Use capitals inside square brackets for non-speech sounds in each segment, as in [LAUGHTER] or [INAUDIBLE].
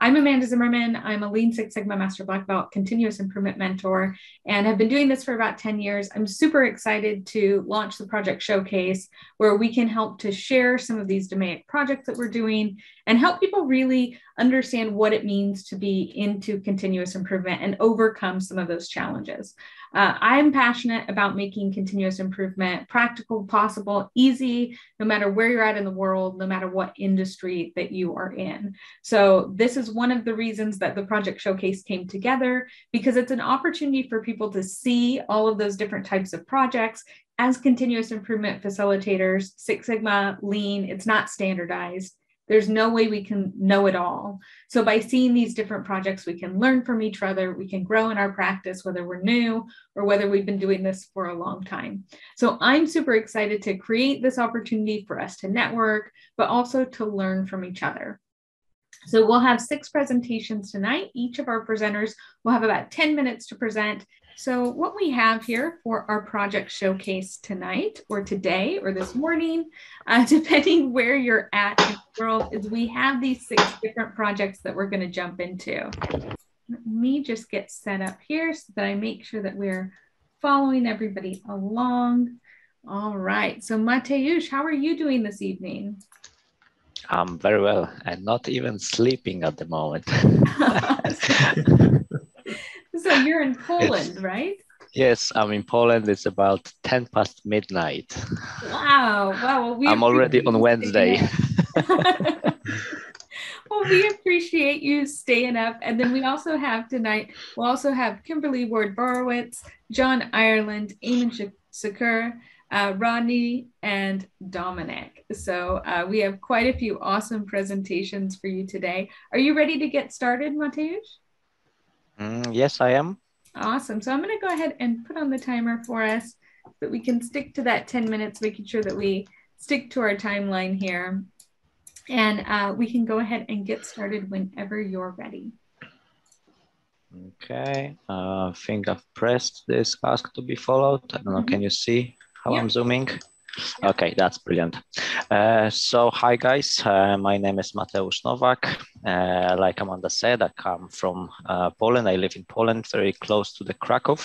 I'm Amanda Zimmerman. I'm a Lean Six Sigma Master Black Belt continuous improvement mentor and have been doing this for about 10 years. I'm super excited to launch the project showcase where we can help to share some of these DMAIC projects that we're doing and help people really understand what it means to be into continuous improvement and overcome some of those challenges. Uh, I'm passionate about making continuous improvement practical, possible, easy, no matter where you're at in the world, no matter what industry that you are in. So, this is one of the reasons that the Project Showcase came together because it's an opportunity for people to see all of those different types of projects as continuous improvement facilitators, Six Sigma, Lean, it's not standardized. There's no way we can know it all. So, by seeing these different projects, we can learn from each other. We can grow in our practice, whether we're new or whether we've been doing this for a long time. So, I'm super excited to create this opportunity for us to network, but also to learn from each other. So, we'll have six presentations tonight. Each of our presenters will have about 10 minutes to present. So, what we have here for our project showcase tonight, or today, or this morning, [LAUGHS] uh, depending where you're at in the world, is we have these six different projects that we're going to jump into. Let me just get set up here so that I make sure that we're following everybody along. All right. So, Mateusz, how are you doing this evening? I'm very well and not even sleeping at the moment. [LAUGHS] [LAUGHS] So you're in [LAUGHS] Poland, it's, right? Yes, I'm in Poland. It's about 10 past midnight. Wow. Wow. Well, I'm already on Wednesday. [LAUGHS] well, we appreciate you staying up. And then we also have tonight, we'll also have Kimberly Ward Barowicz, John Ireland, Aiman Sakr, uh, Rodney, and Dominic. So uh, we have quite a few awesome presentations for you today. Are you ready to get started, Mateusz? Mm, yes, I am. Awesome. So I'm going to go ahead and put on the timer for us so that we can stick to that 10 minutes, making sure that we stick to our timeline here. And uh, we can go ahead and get started whenever you're ready. Okay, uh, I think I've pressed this ask to be followed. I don't know, mm -hmm. can you see how I'm zooming? Okay, that's brilliant. Uh, so, hi guys, uh, my name is Mateusz Nowak. Uh, like Amanda said, I come from uh, Poland. I live in Poland, very close to the Krakow.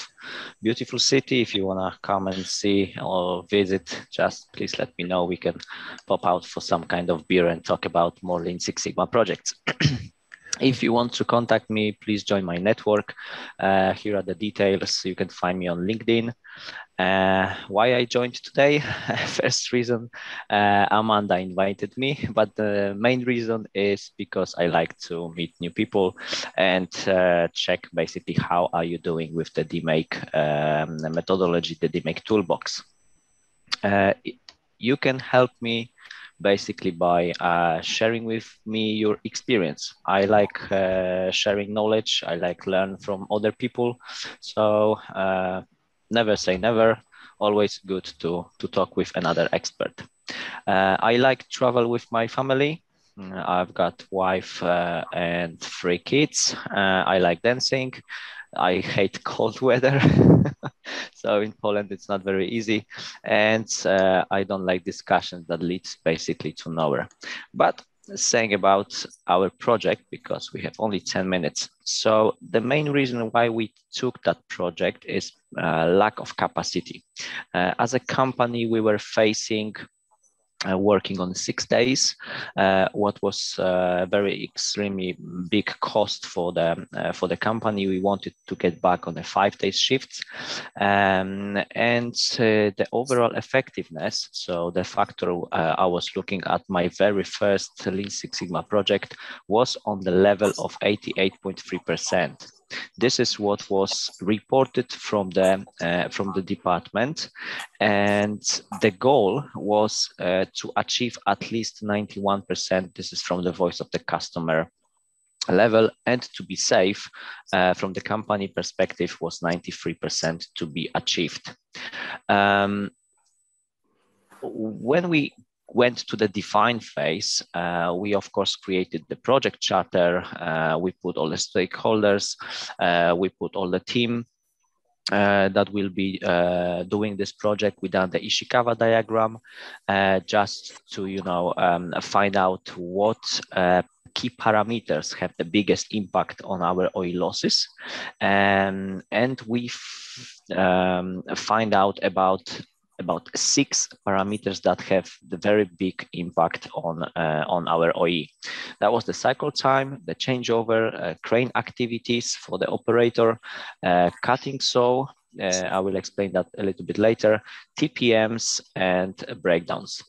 Beautiful city. If you want to come and see or visit, just please let me know. We can pop out for some kind of beer and talk about more Lean Six Sigma projects. [CLEARS THROAT] If you want to contact me, please join my network. Uh, here are the details. You can find me on LinkedIn. Uh, why I joined today? [LAUGHS] First reason, uh, Amanda invited me, but the main reason is because I like to meet new people and uh, check basically how are you doing with the DMAIC um, methodology, the DMAIC toolbox. Uh, you can help me basically by uh, sharing with me your experience. I like uh, sharing knowledge. I like learn from other people. So uh, never say never. Always good to to talk with another expert. Uh, I like travel with my family. Mm, I've got wife uh, and three kids. Uh, I like dancing. I hate [LAUGHS] cold weather. [LAUGHS] so in Poland, it's not very easy. And uh, I don't like discussions that leads basically to nowhere. But saying about our project, because we have only 10 minutes. So the main reason why we took that project is uh, lack of capacity. Uh, as a company, we were facing uh, working on six days, uh, what was a uh, very extremely big cost for the uh, for the company. We wanted to get back on a five days shifts, um, and uh, the overall effectiveness. So the factor uh, I was looking at my very first Lean Six Sigma project was on the level of 88.3 percent. This is what was reported from the uh, from the department, and the goal was uh, to achieve at least 91%. This is from the voice of the customer level and to be safe uh, from the company perspective was 93% to be achieved. Um, when we went to the define phase, uh, we of course created the project charter. Uh, we put all the stakeholders, uh, we put all the team uh, that will be uh, doing this project. We done the Ishikawa diagram uh, just to you know um, find out what key parameters have the biggest impact on our OE losses. Um, and we um, find out about about six parameters that have the very big impact on uh, on our OE. That was the cycle time, the changeover, uh, crane activities for the operator, uh, cutting saw. Uh, I will explain that a little bit later. TPMs and breakdowns.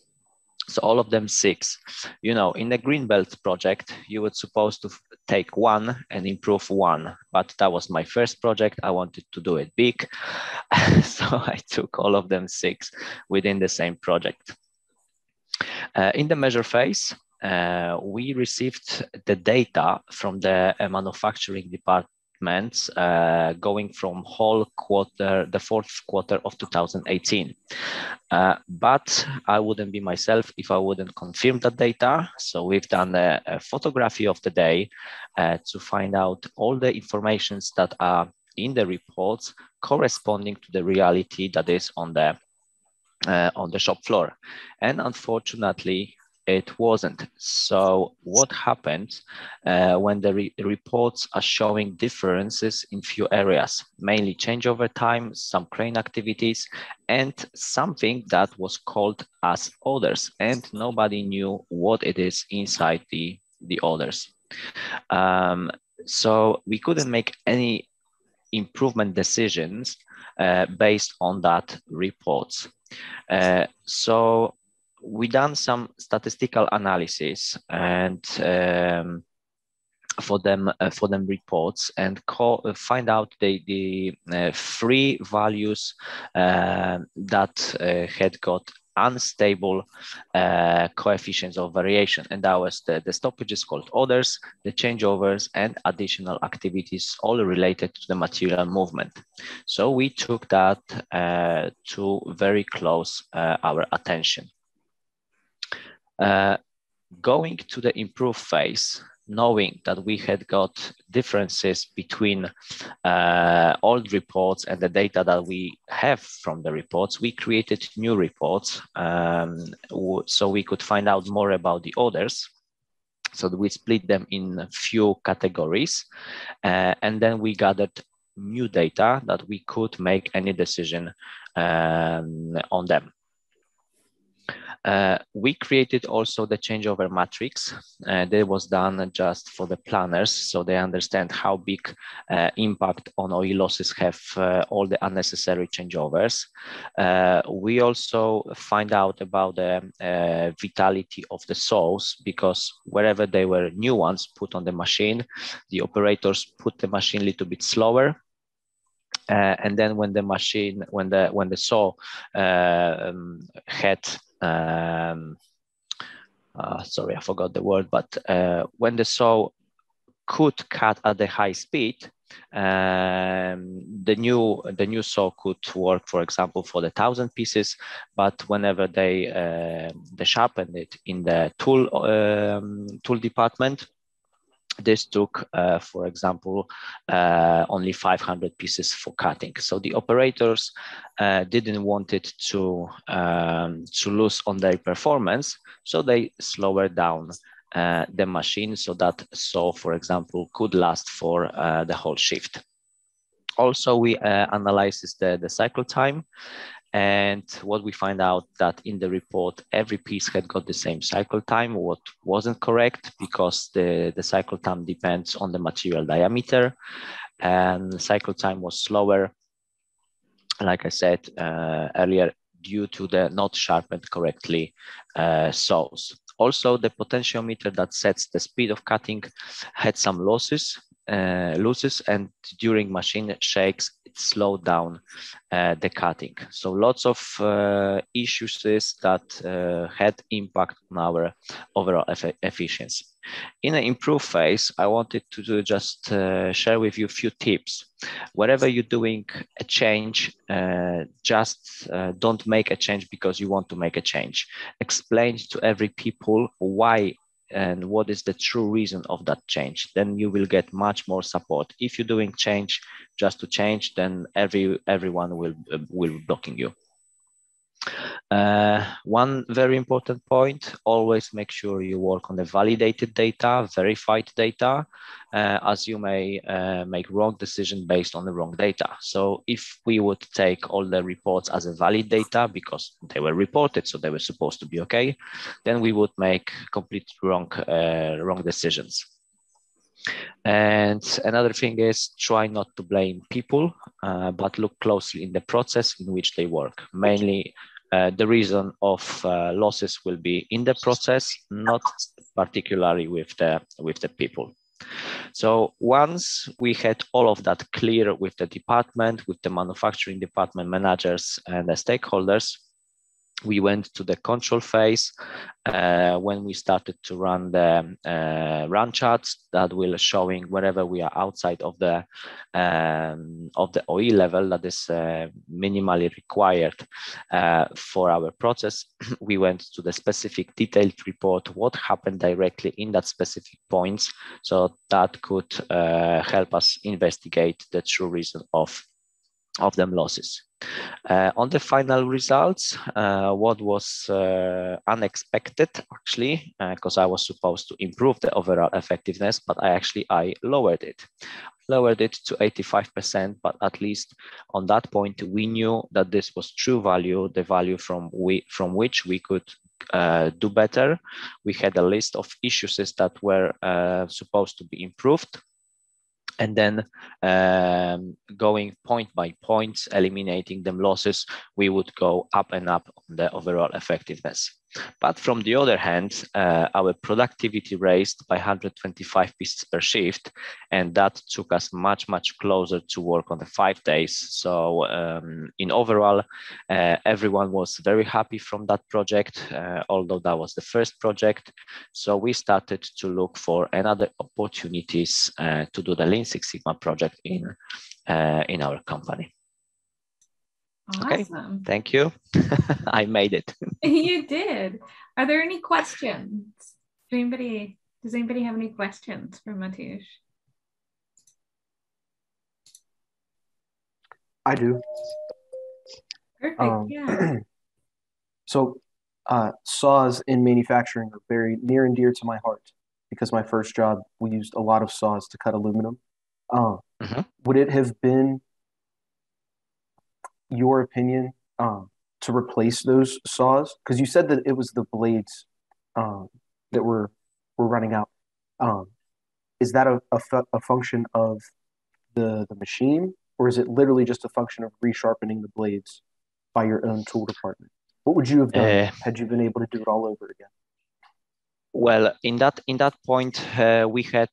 So all of them six. You know, in the Greenbelt project, you were supposed to take one and improve one, but that was my first project. I wanted to do it big. [LAUGHS] so I took all of them six within the same project. Uh, in the measure phase, uh, we received the data from the uh, manufacturing department uh, going from whole quarter, the fourth quarter of 2018. Uh, but I wouldn't be myself if I wouldn't confirm that data. So we've done a, a photography of the day uh, to find out all the informations that are in the reports corresponding to the reality that is on the uh, on the shop floor. And unfortunately, it wasn't. So what happened uh, when the re reports are showing differences in few areas, mainly changeover time, some crane activities, and something that was called as orders, and nobody knew what it is inside the, the orders. Um, so we couldn't make any improvement decisions uh, based on that reports. Uh, so we done some statistical analysis and um, for them uh, for them reports and call, uh, find out the the uh, three values uh, that uh, had got unstable uh, coefficients of variation. And that was the, the stoppages called orders the changeovers and additional activities all related to the material movement. So we took that to very close our attention uh, going to the improve phase, knowing that we had got differences between uh, old reports and the data that we have from the reports, we created new reports um, so we could find out more about the orders. So we split them in a few categories, uh, and then we gathered new data that we could make any decision um, on them. Uh, we created also the changeover matrix uh, that was done just for the planners so they understand how big uh, impact on OE losses have uh, all the unnecessary changeovers. Uh, we also find out about the vitality of the saws because wherever they were new ones put on the machine, the operators put the machine a little bit slower uh, and then when the machine, when the when the saw uh, had um, uh, sorry, I forgot the word, but uh, when the saw could cut at the high speed, um, the new the new saw could work, for example, for the thousand pieces. But whenever they uh, they sharpened it in the tool um, tool department, this took, uh, for example, uh, only 500 pieces for cutting. So the operators uh, didn't want it to, um, to lose on their performance, so they slower down uh, the machine so that saw, for example, could last for uh, the whole shift. Also, we uh, analyzes the, the cycle time and what we find out that in the report, every piece had got the same cycle time, what wasn't correct because the, the cycle time depends on the material diameter and cycle time was slower. Like I said uh, earlier, due to the not sharpened correctly uh, saws. Also, the potentiometer that sets the speed of cutting had some losses, uh, losses and during machine shakes, it slowed down uh, the cutting. So lots of uh, issues that uh, had impact on our overall eff efficiency. In an improve phase, I wanted to just uh, share with you a few tips. Wherever you're doing a change, uh, just don't make a change because you want to make a change. Explain to every people why and what is the true reason of that change then you will get much more support. If you're doing change just to change then every everyone will will be blocking you Uh, one very important point, always make sure you work on the validated data, verified data, uh, as you may uh, make wrong decision based on the wrong data. So if we would take all the reports as a valid data because they were reported, so they were supposed to be okay, then we would make complete wrong, uh, wrong decisions. And another thing is try not to blame people, uh, but look closely in the process in which they work. Mainly uh, the reason of uh, losses will be in the process, not particularly with the, with the people. So once we had all of that clear with the department, with the manufacturing department managers and the stakeholders, we went to the control phase uh, when we started to run the uh, run charts that will showing wherever we are outside of the um, of the OE level that is uh, minimally required uh, for our process. [CLEARS THROAT] we went to the specific detailed report what happened directly in that specific points, so that could uh, help us investigate the true reason of of them losses. Uh, on the final results, uh, what was uh, unexpected actually, because uh, I was supposed to improve the overall effectiveness, but I actually I lowered it, lowered it to 85%. But at least on that point, we knew that this was true value, the value from we from which we could uh, do better. We had a list of issues that were uh, supposed to be improved and then um, going point by point, eliminating them losses, we would go up and up on the overall effectiveness. But from the other hand, uh, our productivity raised by 125 pieces per shift, and that took us much, much closer to work on the five days. So um, in overall, uh, everyone was very happy from that project, uh, although that was the first project. So we started to look for another opportunities uh, to do the Lean Six Sigma project in, uh, in our company. Awesome. Okay, thank you. [LAUGHS] I made it. [LAUGHS] you did. Are there any questions? Does anybody does anybody have any questions for Mateusz? I do. Perfect. Um, yeah. [CLEARS THROAT] so uh, saws in manufacturing are very near and dear to my heart because my first job we used a lot of saws to cut aluminum. Um, mm-hmm. Would it have been your opinion um, to replace those saws? Because you said that it was the blades um, that were were running out. Um, is that a, a, fu- a, function of the the machine, or is it literally just a function of resharpening the blades by your own tool department? What would you have done uh, had you been able to do it all over again? Well, in that in that point, uh, we had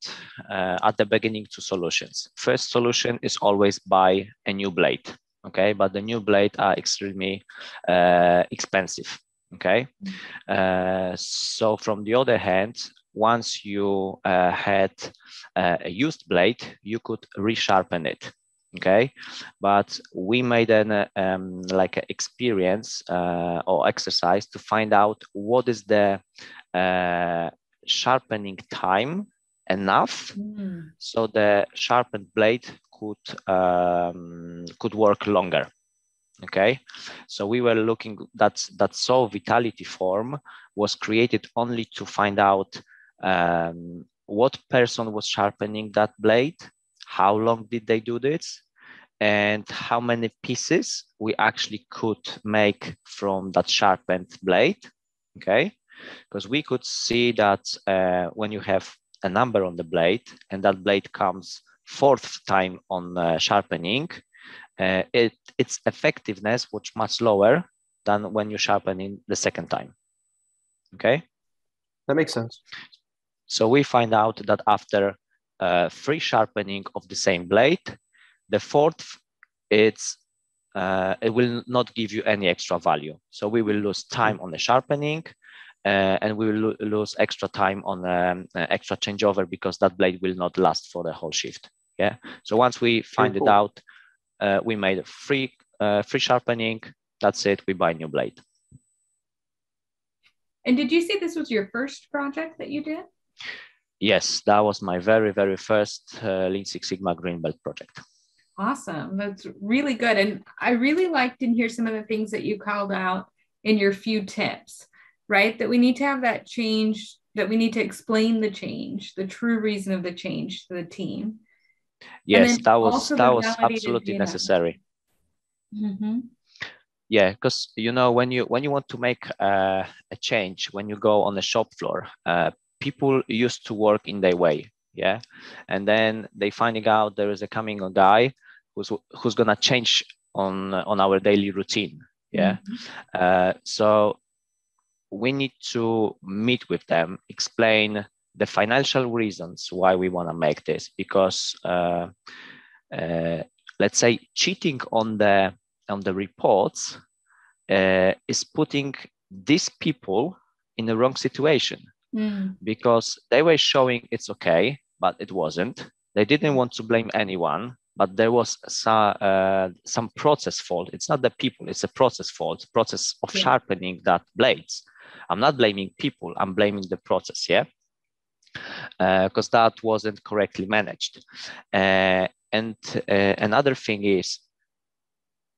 uh, at the beginning two solutions. First solution is always buy a new blade okay? But the new blade are extremely uh, expensive okay? Uh, so from the other hand once you uh, had uh, a used blade you could resharpen it okay? But we made an uh, um, like an experience uh, or exercise to find out what is the sharpening time enough mm. so the sharpened blade could um, could work longer okay? So we were looking that that saw vitality form was created only to find out um, what person was sharpening that blade how long did they do this and how many pieces we actually could make from that sharpened blade okay? Because we could see that uh, when you have a number on the blade and that blade comes fourth time on uh, sharpening, uh, it, its effectiveness was much lower than when you sharpen in the second time. Okay? That makes sense. So we find out that after uh, three sharpening of the same blade, the fourth, it's uh, it will not give you any extra value. So we will lose time on the sharpening uh, and we will lo lose extra time on um, uh, extra changeover because that blade will not last for the whole shift. Yeah. So once we find cool. it out, uh, we made a free uh, free sharpening. That's it. We buy a new blade. And did you say this was your first project that you did? Yes, that was my very very first uh, Lean Six Sigma Green Belt project. Awesome. That's really good. And I really liked in here some of the things that you called out in your few tips, right? That we need to have that change, that we need to explain the change, the true reason of the change to the team. Yes, that was that was absolutely necessary. Mm-hmm. Yeah, because you know when you when you want to make uh, a change, when you go on the shop floor, uh, people used to work in their way, yeah, and then they finding out there is a coming a guy who's who's gonna change on on our daily routine, yeah. Mm-hmm. Uh, so we need to meet with them, explain the financial reasons why we want to make this because uh, uh, let's say cheating on the on the reports uh, is putting these people in the wrong situation. Mm. because they were showing it's okay but it wasn't. They didn't want to blame anyone but there was some, uh, some process fault. It's not the people it's a process fault process of yeah. sharpening that blades. I'm not blaming people i'm blaming the process yeah because uh, that wasn't correctly managed. Uh, and uh, another thing is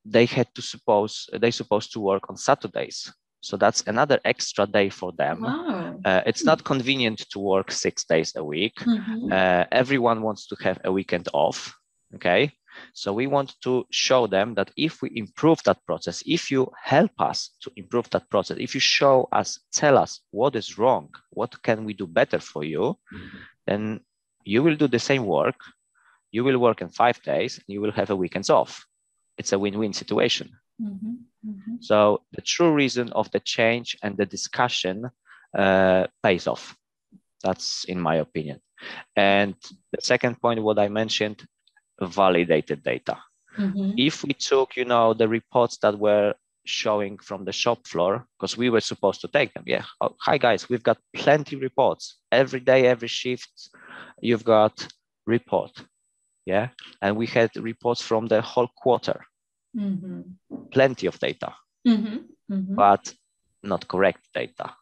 they had to suppose they supposed to work on Saturdays. So that's another extra day for them. Wow. Uh, it's not convenient to work six days a week. Mm-hmm. Uh, everyone wants to have a weekend off. Okay. So we want to show them that if we improve that process, if you help us to improve that process, if you show us, tell us what is wrong, what can we do better for you, mm-hmm. then you will do the same work. You will work in five days and you will have a weekends off. It's a win-win situation. Mm-hmm. Mm-hmm. So the true reason of the change and the discussion uh, pays off. That's in my opinion. And the second point, what I mentioned, validated data. Mm-hmm. If we took, you know, the reports that were showing from the shop floor, because we were supposed to take them. Yeah. Oh, hi guys, we've got plenty reports. Every day, every shift, you've got report. Yeah. And we had reports from the whole quarter. Mm-hmm. Plenty of data. Mm-hmm. mm-hmm. But not correct data.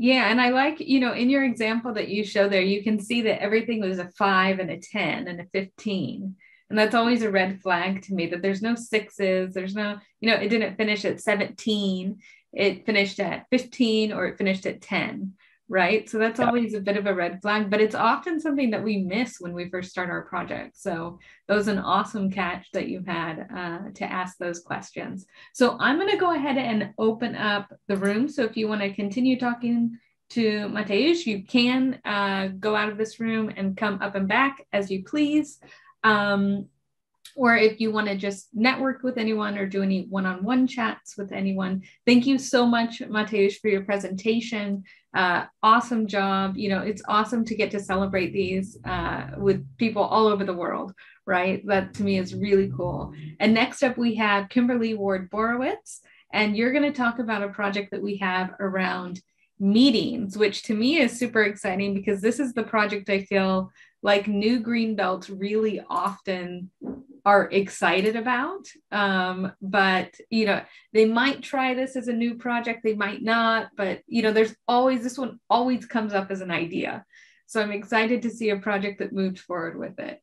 Yeah, and I like, you know, in your example that you show there, you can see that everything was a five and a 10 and a 15. And that's always a red flag to me that there's no sixes, there's no, you know, it didn't finish at 17, it finished at 15 or it finished at 10, right? So that's yeah. always a bit of a red flag, but it's often something that we miss when we first start our project. So that was an awesome catch that you had uh, to ask those questions. So I'm going to go ahead and open up the room. So if you want to continue talking to Mateusz, you can uh, go out of this room and come up and back as you please. Um, or if you want to just network with anyone or do any one-on-one chats with anyone. Thank you so much, Mateusz, for your presentation. Uh, awesome job. You know, it's awesome to get to celebrate these uh, with people all over the world, right? That to me is really cool. And next up, we have Kimberly Ward Barowicz, and you're going to talk about a project that we have around meetings, which to me is super exciting because this is the project I feel like new green belts really often are excited about um, but you know they might try this as a new project they might not but you know there's always this one always comes up as an idea so i'm excited to see a project that moved forward with it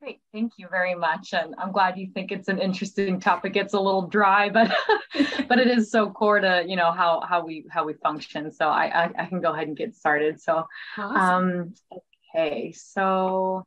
Great, thank you very much, and I'm glad you think it's an interesting topic. It's a little dry, [LAUGHS] but but it is so core to you know how how we how we function. So I I, I can go ahead and get started. So awesome. um, Okay, so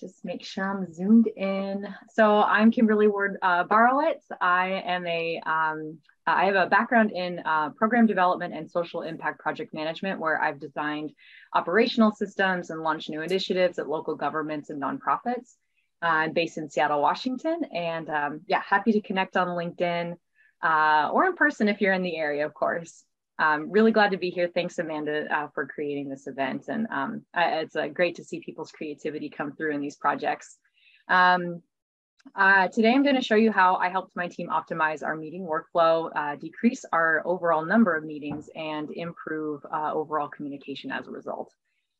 just make sure I'm zoomed in. So I'm Kimberly Ward uh, Barowicz. I am a, um, I have a background in uh, program development and social impact project management, where I've designed operational systems and launched new initiatives at local governments and nonprofits. Uh, I'm based in Seattle, Washington, and um, yeah, happy to connect on LinkedIn uh, or in person if you're in the area, of course. Um, really glad to be here. Thanks, Amanda, uh, for creating this event. And um, I, it's uh, great to see people's creativity come through in these projects. Um, uh, today, I'm going to show you how I helped my team optimize our meeting workflow, uh, decrease our overall number of meetings, and improve uh, overall communication as a result.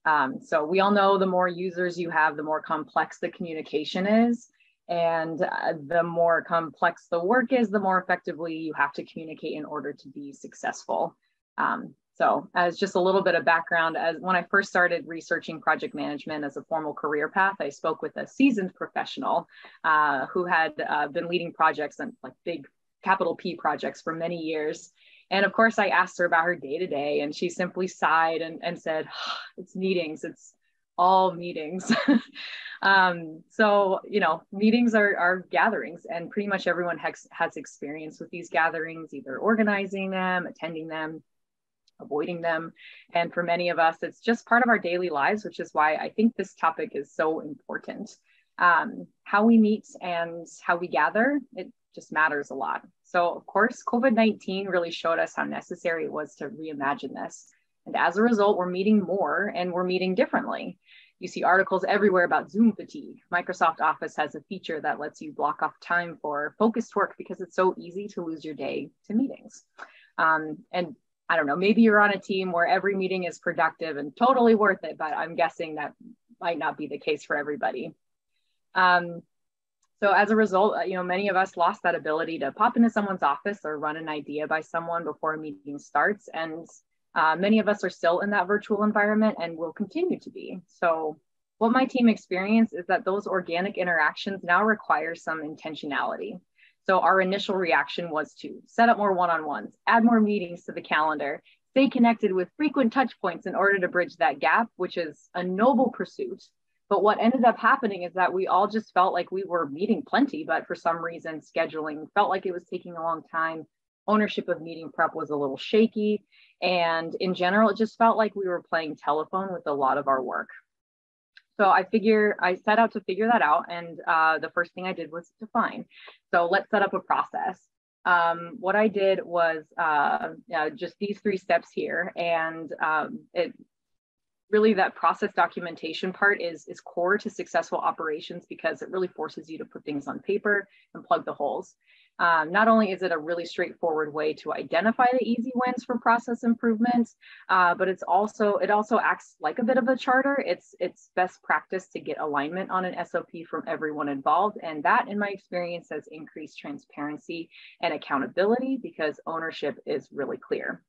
Um, so we all know the more users you have, the more complex the communication is. And uh, the more complex the work is, the more effectively you have to communicate in order to be successful. Um, so as just a little bit of background, as when I first started researching project management as a formal career path, I spoke with a seasoned professional uh, who had uh, been leading projects and like big capital P projects for many years. And of course, I asked her about her day to day, and she simply sighed and, and said, oh, It's meetings, it's all meetings. [LAUGHS] um, so, you know, meetings are, are gatherings, and pretty much everyone has, has experience with these gatherings, either organizing them, attending them, avoiding them. And for many of us, it's just part of our daily lives, which is why I think this topic is so important. Um, how we meet and how we gather, it just matters a lot. So, of course, COVID 19 really showed us how necessary it was to reimagine this. And as a result, we're meeting more and we're meeting differently. You see articles everywhere about Zoom fatigue. Microsoft Office has a feature that lets you block off time for focused work because it's so easy to lose your day to meetings. Um, and I don't know, maybe you're on a team where every meeting is productive and totally worth it, but I'm guessing that might not be the case for everybody. Um, so as a result, uh, you know, many of us lost that ability to pop into someone's office or run an idea by someone before a meeting starts. And uh, many of us are still in that virtual environment and will continue to be. So what my team experienced is that those organic interactions now require some intentionality. So our initial reaction was to set up more one-on-ones, add more meetings to the calendar, stay connected with frequent touch points in order to bridge that gap, which is a noble pursuit. But what ended up happening is that we all just felt like we were meeting plenty, but for some reason, scheduling felt like it was taking a long time. Ownership of meeting prep was a little shaky. And in general, it just felt like we were playing telephone with a lot of our work. So I figure I set out to figure that out. And uh, the first thing I did was define. So let's set up a process. Um, what I did was uh, just these three steps here. And um, it really that process documentation part is, is core to successful operations because it really forces you to put things on paper and plug the holes. Um, not only is it a really straightforward way to identify the easy wins for process improvements, uh, but it's also it also acts like a bit of a charter. It's it's best practice to get alignment on an SOP from everyone involved, and that, in my experience, has increased transparency and accountability because ownership is really clear.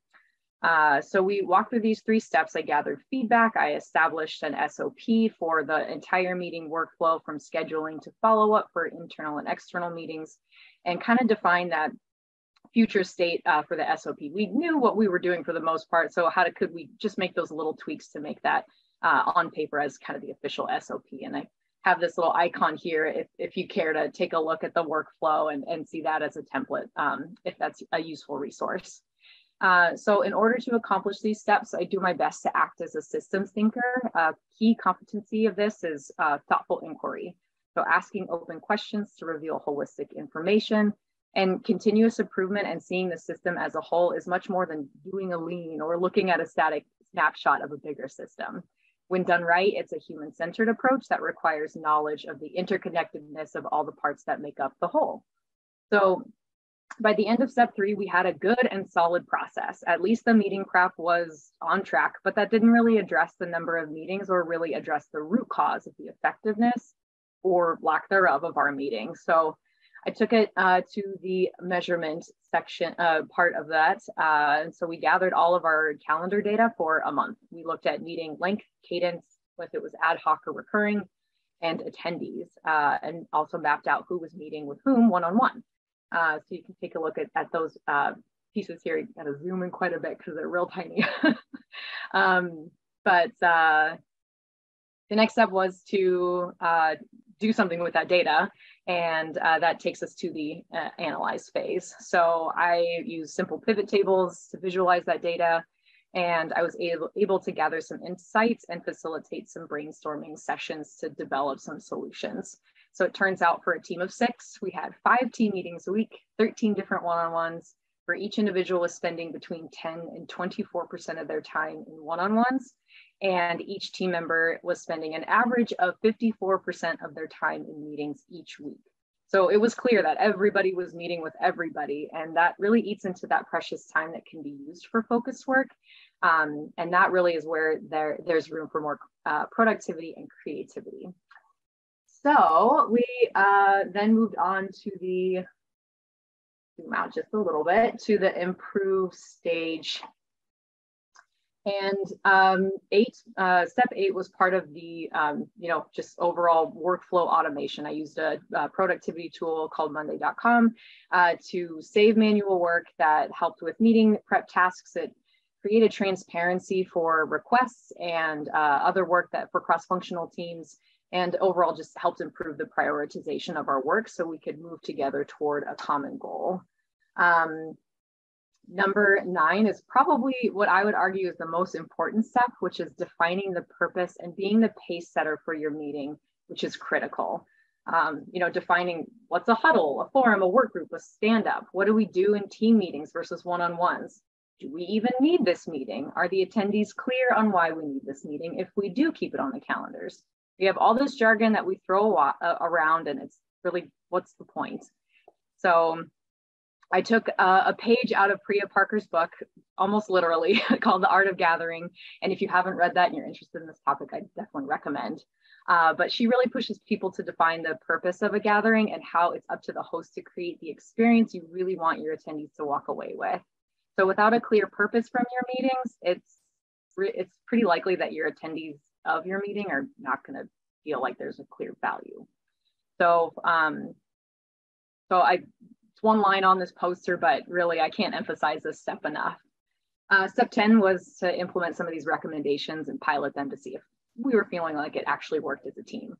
Uh, so we walked through these three steps. I gathered feedback. I established an SOP for the entire meeting workflow from scheduling to follow up for internal and external meetings and kind of defined that future state uh, for the SOP. We knew what we were doing for the most part. So how to, could we just make those little tweaks to make that uh, on paper as kind of the official SOP? And I have this little icon here if, if you care to take a look at the workflow and, and see that as a template, um, if that's a useful resource. Uh, so in order to accomplish these steps, I do my best to act as a systems thinker. A key competency of this is uh, thoughtful inquiry. So asking open questions to reveal holistic information and continuous improvement and seeing the system as a whole is much more than doing a lean or looking at a static snapshot of a bigger system. When done right, it's a human-centered approach that requires knowledge of the interconnectedness of all the parts that make up the whole. So by the end of step three, we had a good and solid process. At least the meeting prep was on track, but that didn't really address the number of meetings or really address the root cause of the effectiveness or lack thereof of our meeting. So I took it uh, to the measurement section uh, part of that. Uh, and so we gathered all of our calendar data for a month. We looked at meeting length, cadence, if it was ad hoc or recurring, and attendees, uh, and also mapped out who was meeting with whom one-on-one. Uh, so you can take a look at, at those uh, pieces here. You gotta zoom in quite a bit because they're real tiny. [LAUGHS] um, but uh, the next step was to uh, do something with that data. And uh, that takes us to the uh, analyze phase. So I use simple pivot tables to visualize that data. And I was able, able to gather some insights and facilitate some brainstorming sessions to develop some solutions. So it turns out for a team of six, we had five team meetings a week, 13 different one-on-ones, where each individual was spending between 10 and 24% of their time in one-on-ones. And each team member was spending an average of 54% of their time in meetings each week. So it was clear that everybody was meeting with everybody, and that really eats into that precious time that can be used for focused work. Um, and that really is where there, there's room for more uh, productivity and creativity. So we uh, then moved on to the, zoom out just a little bit, to the improve stage And um, eight, uh, step eight was part of the, um, you know, just overall workflow automation. I used a, a productivity tool called Monday.com uh, to save manual work that helped with meeting prep tasks. It created transparency for requests and uh, other work that for cross-functional teams and overall just helped improve the prioritization of our work so we could move together toward a common goal. Um, Number nine is probably what I would argue is the most important step, which is defining the purpose and being the pace setter for your meeting, which is critical. Um, you know, defining what's a huddle, a forum, a work group, a stand up. What do we do in team meetings versus one on ones? Do we even need this meeting? Are the attendees clear on why we need this meeting if we do keep it on the calendars? We have all this jargon that we throw around, and it's really what's the point? So, I took a, a, page out of Priya Parker's book, almost literally, [LAUGHS] called The Art of Gathering. And if you haven't read that and you're interested in this topic, I definitely recommend. Uh, but she really pushes people to define the purpose of a gathering and how it's up to the host to create the experience you really want your attendees to walk away with. So without a clear purpose from your meetings, it's it's pretty likely that your attendees of your meeting are not going to feel like there's a clear value. So um, so I it's one line on this poster, but really I can't emphasize this step enough. Uh, step 10 was to implement some of these recommendations and pilot them to see if we were feeling like it actually worked as a team.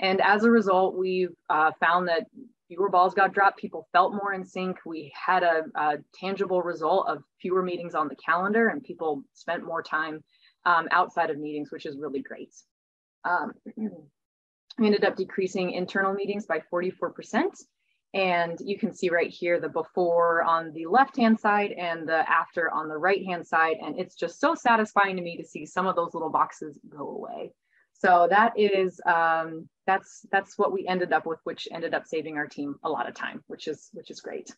And as a result, we've uh, found that fewer balls got dropped, people felt more in sync. We had a, a, tangible result of fewer meetings on the calendar and people spent more time um, outside of meetings, which is really great. Um, [CLEARS THROAT] we ended up decreasing internal meetings by 44%. And you can see right here the before on the left-hand side and the after on the right-hand side. And it's just so satisfying to me to see some of those little boxes go away. So that is, um, that's, that's what we ended up with, which ended up saving our team a lot of time, which is, which is great.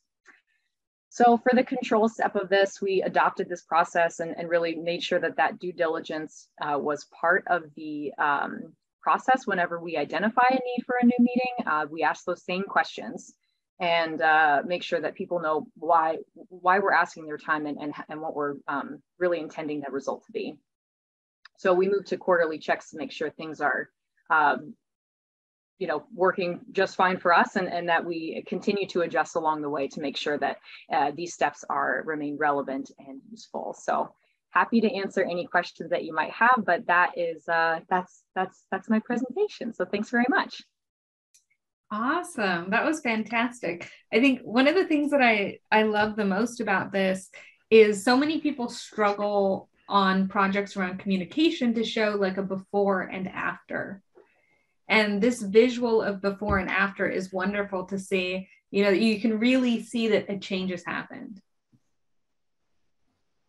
So for the control step of this, we adopted this process and, and really made sure that that due diligence uh, was part of the um, process whenever we identify a need for a new meeting. Uh, we ask those same questions and uh, make sure that people know why why we're asking their time and, and, and what we're um, really intending the result to be. So we move to quarterly checks to make sure things are um, you know working just fine for us and, and that we continue to adjust along the way to make sure that uh, these steps are remain relevant and useful. So happy to answer any questions that you might have, but that is uh, that's that's that's my presentation. So thanks very much. Awesome. That was fantastic. I think one of the things that I I love the most about this is so many people struggle on projects around communication to show like a before and after. And this visual of before and after is wonderful to see. You know, you can really see that a change has happened.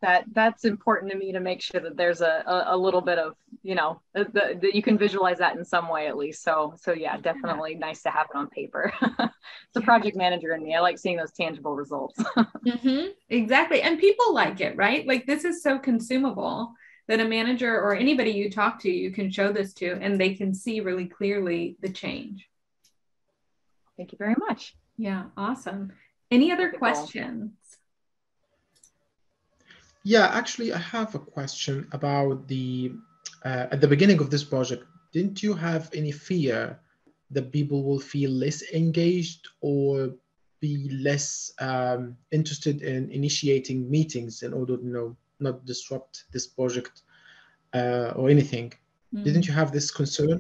That that's important to me to make sure that there's a, a, a little bit of you know that you can visualize that in some way at least. So so yeah definitely nice to have it on paper. [LAUGHS] It's a project manager in me i like seeing those tangible results. [LAUGHS] Mm-hmm. exactly. And people like it right? Like this is so consumable that a manager or anybody you talk to you can show this to and they can see really clearly the change. Thank you very much. Yeah awesome. Any other questions? Yeah, actually, I have a question about the uh, at the beginning of this project. Didn't you have any fear that people will feel less engaged or be less um, interested in initiating meetings in order to you know not disrupt this project uh, or anything? Mm. Didn't you have this concern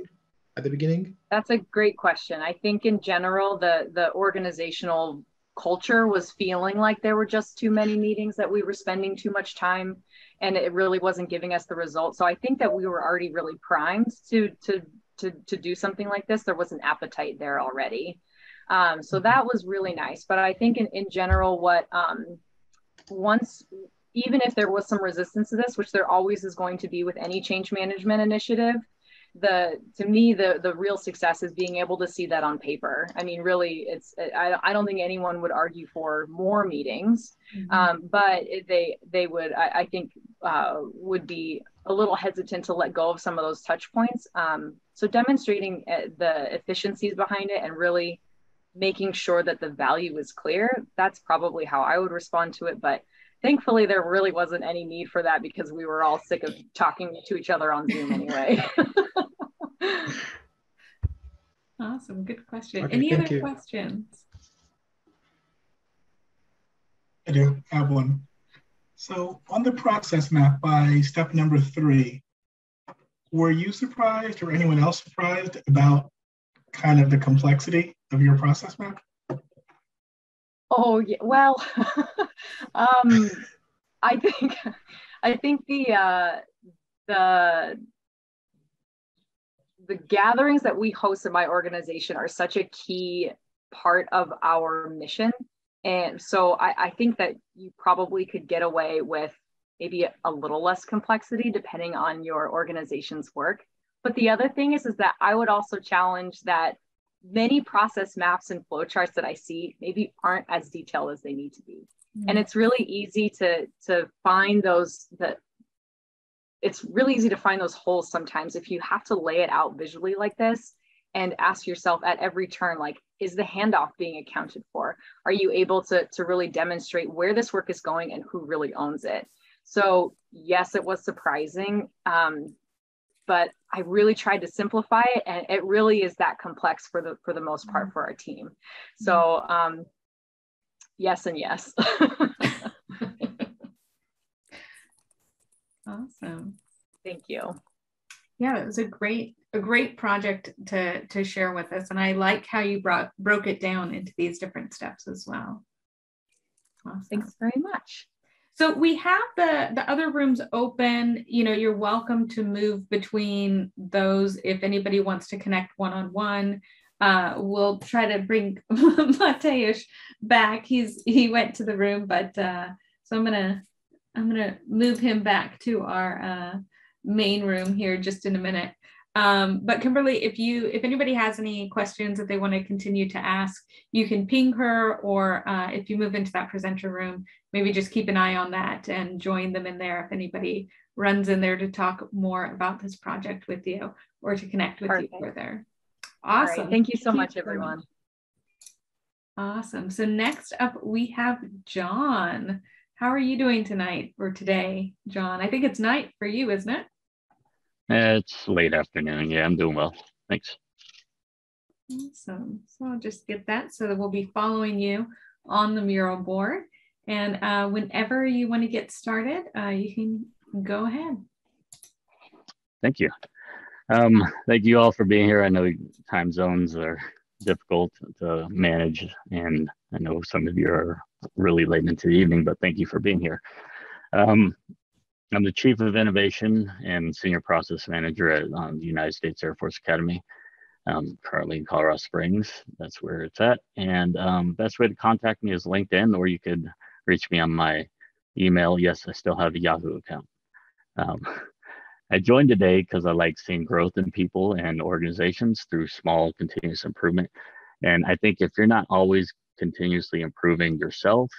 at the beginning? That's a great question. I think in general, the the organizational culture was feeling like there were just too many meetings that we were spending too much time and it really wasn't giving us the results so i think that we were already really primed to to to, to do something like this there was an appetite there already um, so that was really nice but i think in, in general what um, once even if there was some resistance to this which there always is going to be with any change management initiative the to me the the real success is being able to see that on paper. I mean really it's i, I don't think anyone would argue for more meetings. Mm-hmm. um, but they they would i, I think uh, would be a little hesitant to let go of some of those touch points. Um, so demonstrating uh, the efficiencies behind it and really making sure that the value is clear that's probably how i would respond to it. But thankfully there really wasn't any need for that because we were all sick of talking to each other on Zoom anyway. [LAUGHS] awesome. Good question. Okay, any other you. questions? I do have one. So on the process map by step number three, were you surprised or anyone else surprised about kind of the complexity of your process map? Oh yeah, well, [LAUGHS] um, I think [LAUGHS] I think the uh, the the gatherings that we host in my organization are such a key part of our mission, and so I, I think that you probably could get away with maybe a little less complexity depending on your organization's work. But the other thing is, is that I would also challenge that many process maps and flowcharts that I see maybe aren't as detailed as they need to be. Mm-hmm. And it's really easy to to find those that it's really easy to find those holes sometimes if you have to lay it out visually like this and ask yourself at every turn like is the handoff being accounted for are you able to to really demonstrate where this work is going and who really owns it so yes it was surprising um, but I really tried to simplify it and it really is that complex for the for the most part mm-hmm. for our team. So um, yes and yes. [LAUGHS] awesome. Thank you. Yeah, it was a great a great project to to share with us and I like how you brought broke it down into these different steps as well. Awesome. Thanks very much. So we have the the other rooms open. You know, you're welcome to move between those if anybody wants to connect one on one. We'll try to bring [LAUGHS] Mateusz back. He's he went to the room, but uh, so I'm gonna I'm gonna move him back to our uh, main room here just in a minute. Um, but Kimberly, if you if anybody has any questions that they want to continue to ask, you can ping her, or uh, if you move into that presenter room, maybe just keep an eye on that and join them in there if anybody runs in there to talk more about this project with you or to connect with Perfect. you further. Awesome. Right. Thank you so much, everyone. Awesome. So next up we have John. How are you doing tonight or today, John? I think it's night for you, isn't it? It's late afternoon. Yeah, I'm doing well. Thanks. Awesome. So I'll just get that so that we'll be following you on the mural board. And uh, whenever you want to get started, uh, you can go ahead. Thank you. Um, thank you all for being here. I know time zones are difficult to manage, and I know some of you are really late into the evening, but thank you for being here. Um, I'm the Chief of Innovation and Senior Process Manager at um, the United States Air Force Academy. Um, currently in Colorado Springs, that's where it's at. And um, best way to contact me is LinkedIn, or you could reach me on my email. Yes, I still have a Yahoo account. Um, [LAUGHS] I joined today because I like seeing growth in people and organizations through small continuous improvement. And I think if you're not always continuously improving yourself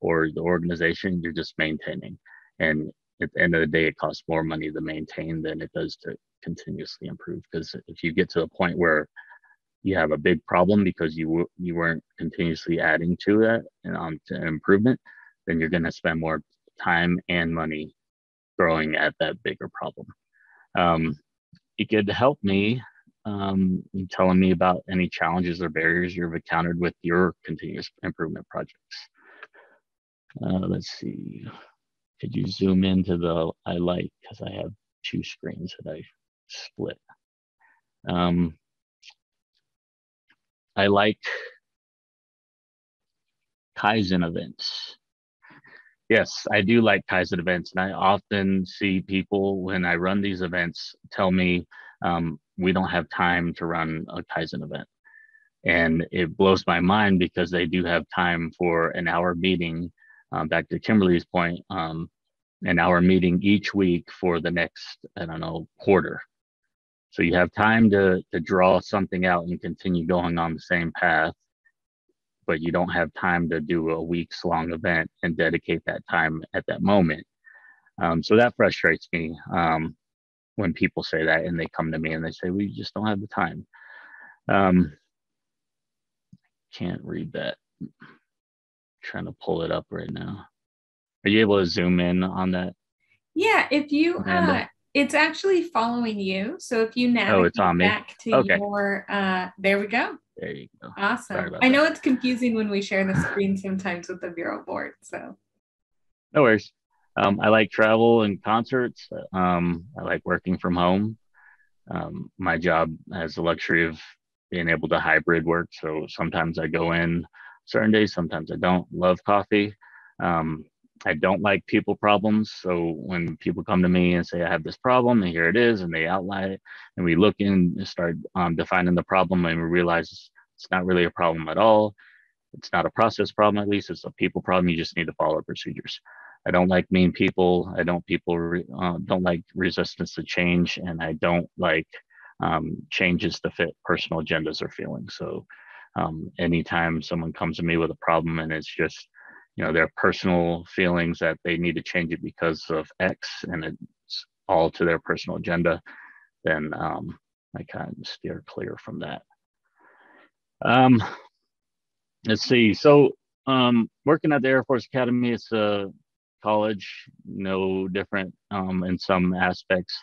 or the organization, you're just maintaining. And at the end of the day, it costs more money to maintain than it does to continuously improve. Because if you get to a point where you have a big problem because you you weren't continuously adding to that and on to improvement, then you're going to spend more time and money growing at that bigger problem. Um, you could help me um, telling me about any challenges or barriers you've encountered with your continuous improvement projects. Uh, let's see. Could you zoom into the I like because I have two screens that I split. Um, I like Kaizen events. Yes, I do like Kaizen events. And I often see people when I run these events tell me um, we don't have time to run a Kaizen event. And it blows my mind because they do have time for an hour meeting um, back to Kimberly's point, um, an hour meeting each week for the next, I don't know, quarter. So you have time to, to draw something out and continue going on the same path, but you don't have time to do a weeks long event and dedicate that time at that moment. Um, so that frustrates me um, when people say that and they come to me and they say, we just don't have the time. Um, can't read that trying to pull it up right now. Are you able to zoom in on that? Yeah, if you uh, it's actually following you. So if you navigate oh, it's on me. back to okay. your uh there we go. There you go. Awesome. I know that. it's confusing when we share the screen sometimes with the mural board. So no worries. Um, I like travel and concerts. Um, I like working from home. Um, my job has the luxury of being able to hybrid work. So sometimes I go in certain days, sometimes I don't. Love coffee. Um, I don't like people problems. So when people come to me and say, I have this problem and here it is, and they outline it, and we look in and start um, defining the problem, and we realize it's not really a problem at all. It's not a process problem, at least. It's a people problem. You just need to follow procedures. I don't like mean people. I don't people uh, don't like resistance to change, and I don't like um, changes to fit personal agendas or feelings. So um, anytime someone comes to me with a problem and it's just you know their personal feelings that they need to change it because of X and it's all to their personal agenda, then um, I kind of steer clear from that. Um, let's see. So um, working at the Air Force Academy, it's a college, no different um, in some aspects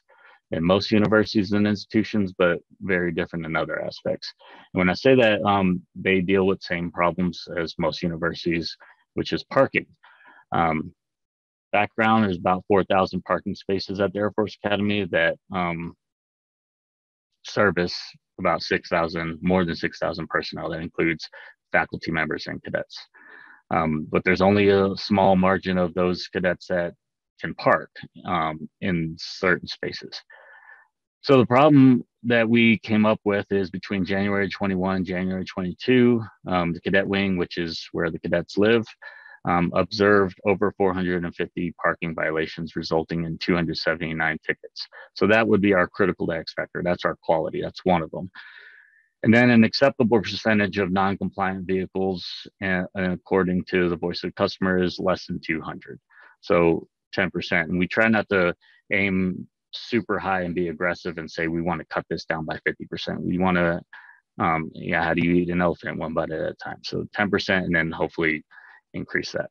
in most universities and institutions, but very different in other aspects. And when I say that, um, they deal with same problems as most universities, which is parking. Um, background is about 4,000 parking spaces at the Air Force Academy that um, service about 6,000, more than 6,000 personnel. That includes faculty members and cadets. Um, but there's only a small margin of those cadets that can park um, in certain spaces. So the problem that we came up with is between January 21 and January 22, um, the cadet wing, which is where the cadets live, um, observed over 450 parking violations, resulting in 279 tickets. So that would be our critical to X factor. That's our quality. That's one of them. And then an acceptable percentage of non-compliant vehicles, uh, according to the voice of the customer, is less than 200. So 10%. And we try not to aim super high and be aggressive and say we want to cut this down by 50%. We want to, um, yeah, how do you eat an elephant one bite at a time? So 10% and then hopefully increase that.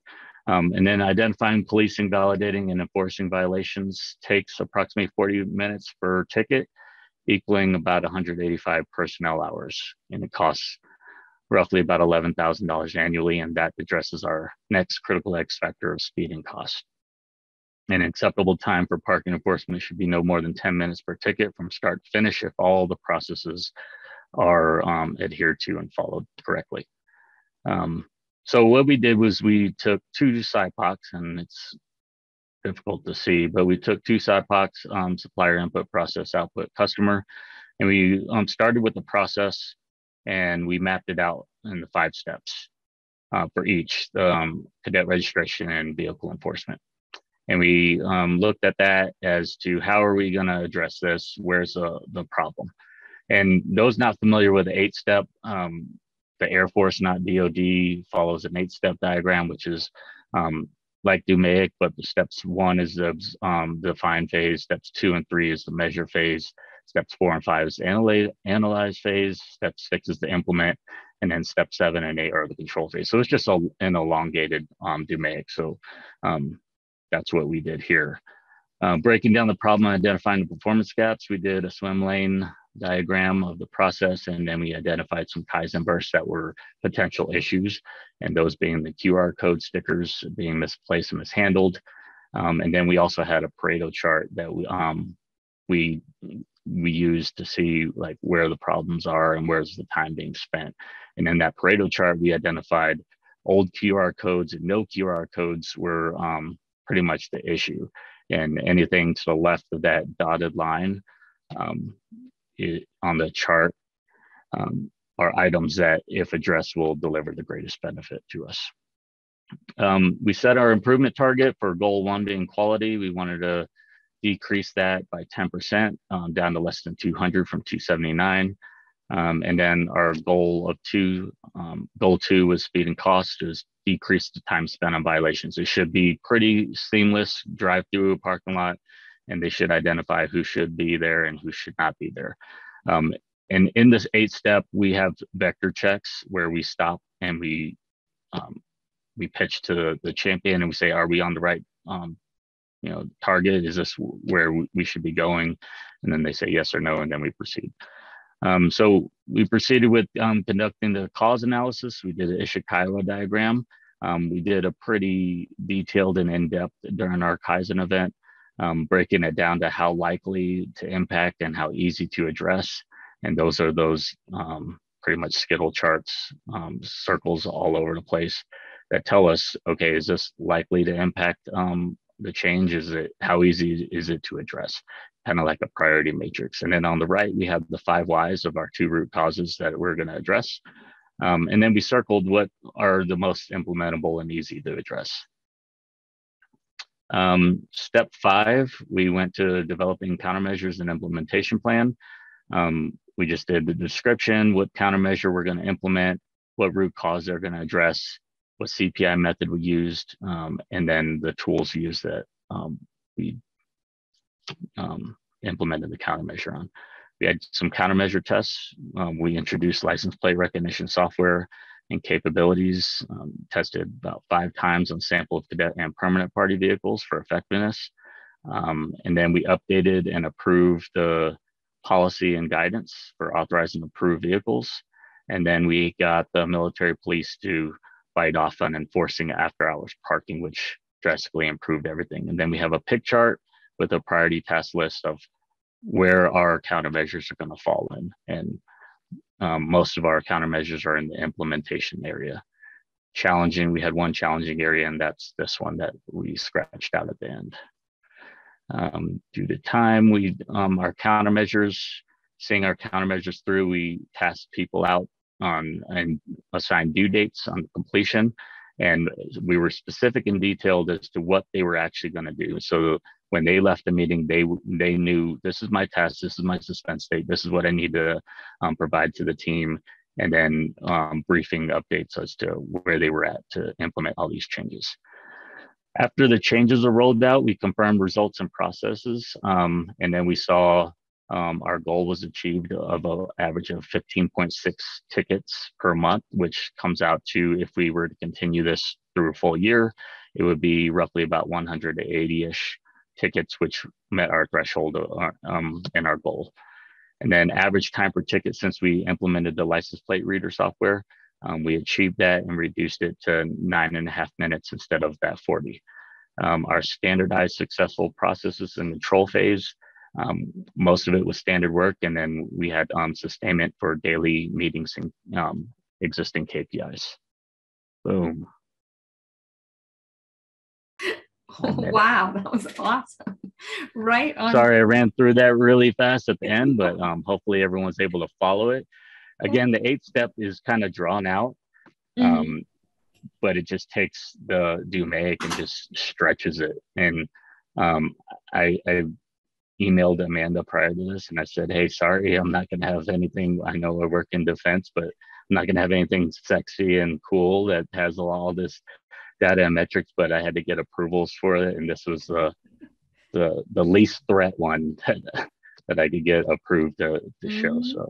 Um, and then identifying, policing, validating, and enforcing violations takes approximately 40 minutes per ticket, equaling about 185 personnel hours. And it costs roughly about $11,000 annually. And that addresses our next critical X factor of speed and cost. An acceptable time for parking enforcement should be no more than 10 minutes per ticket from start to finish if all the processes are um, adhered to and followed correctly. Um, so what we did was we took two SIPOCs, and it's difficult to see, but we took two SIPOCs, um, supplier input, process output, customer, and we um, started with the process and we mapped it out in the five steps uh, for each, um, cadet registration and vehicle enforcement and we um, looked at that as to how are we going to address this where's the, the problem and those not familiar with the eight step um, the air force not dod follows an eight step diagram which is um, like DMAIC, but the steps one is the um, define phase, steps two and three is the measure phase, steps four and five is analyze, analyze phase, step six is the implement, and then step seven and eight are the control phase. So it's just a, an elongated um, DMAIC. So um, that's what we did here. Uh, breaking down the problem identifying the performance gaps, we did a swim lane diagram of the process, and then we identified some Kaizen bursts that were potential issues, and those being the QR code stickers being misplaced and mishandled. Um, and then we also had a Pareto chart that we um, we we used to see like where the problems are and where's the time being spent. And in that Pareto chart, we identified old QR codes and no QR codes were um, pretty much the issue. And anything to the left of that dotted line um, it, on the chart um, are items that, if addressed, will deliver the greatest benefit to us. Um, we set our improvement target for goal one being quality. We wanted to decrease that by 10% um, down to less than 200 from 279. Um, and then our goal of two, um, goal two was speed and cost is decrease the time spent on violations. It should be pretty seamless drive through a parking lot and they should identify who should be there and who should not be there. Um, and in this eight step, we have vector checks where we stop and we um, we pitch to the champion and we say, are we on the right, um, you know, target? Is this where we should be going? And then they say yes or no, and then we proceed. Um, so we proceeded with um, conducting the cause analysis. We did an Ishikawa diagram. Um, we did a pretty detailed and in-depth during our Kaizen event, um, breaking it down to how likely to impact and how easy to address. And those are those um, pretty much skittle charts, um, circles all over the place that tell us, okay, is this likely to impact the change? Is it, how easy is it to address? kind of like a priority matrix. And then on the right, we have the five whys of our two root causes that we're going to address. Um, and then we circled what are the most implementable and easy to address. Um, step five, we went to developing countermeasures and implementation plan. Um, we just did the description, what countermeasure we're going to implement, what root cause they're going to address, what CPI method we used, um, and then the tools used that um, we um, implemented the countermeasure on. We had some countermeasure tests. Um, we introduced license plate recognition software and capabilities, um, tested about five times on sample of cadet and permanent party vehicles for effectiveness. Um, and then we updated and approved the policy and guidance for authorizing approved vehicles. And then we got the military police to bite off on enforcing after hours parking, which drastically improved everything. And then we have a pick chart with a priority task list of where our countermeasures are going to fall in. And um, most of our countermeasures are in the implementation area. Challenging, we had one challenging area, and that's this one that we scratched out at the end. Um, due to time, we um, our countermeasures, seeing our countermeasures through, we tasked people out on and assigned due dates on completion. And we were specific and detailed as to what they were actually going to do. So when they left the meeting, they they knew this is my test, this is my suspense state, this is what I need to um, provide to the team, and then um, briefing updates as to where they were at to implement all these changes. After the changes are rolled out, we confirmed results and processes, um, and then we saw um, our goal was achieved of an average of 15.6 tickets per month, which comes out to if we were to continue this through a full year, it would be roughly about 180-ish tickets, which met our threshold uh, um, and our goal. And then average time per ticket since we implemented the license plate reader software, um, we achieved that and reduced it to nine and a half minutes instead of that 40. Um, our standardized successful processes in the troll phase, um, most of it was standard work, and then we had um, sustainment for daily meetings and um, existing KPIs. Boom. [LAUGHS] Oh, wow, that was awesome. [LAUGHS] right on. Sorry, I ran through that really fast at the end, but um, hopefully everyone's able to follow it. Again, the eighth step is kind of drawn out, mm-hmm. um, but it just takes the DMAIC and just stretches it. And um, I, I emailed Amanda prior to this and I said, Hey, sorry, I'm not going to have anything. I know I work in defense, but I'm not going to have anything sexy and cool that has all this data and metrics, but I had to get approvals for it, and this was the the the least threat one [LAUGHS] that, that I could get approved to, to show. Mm-hmm. So,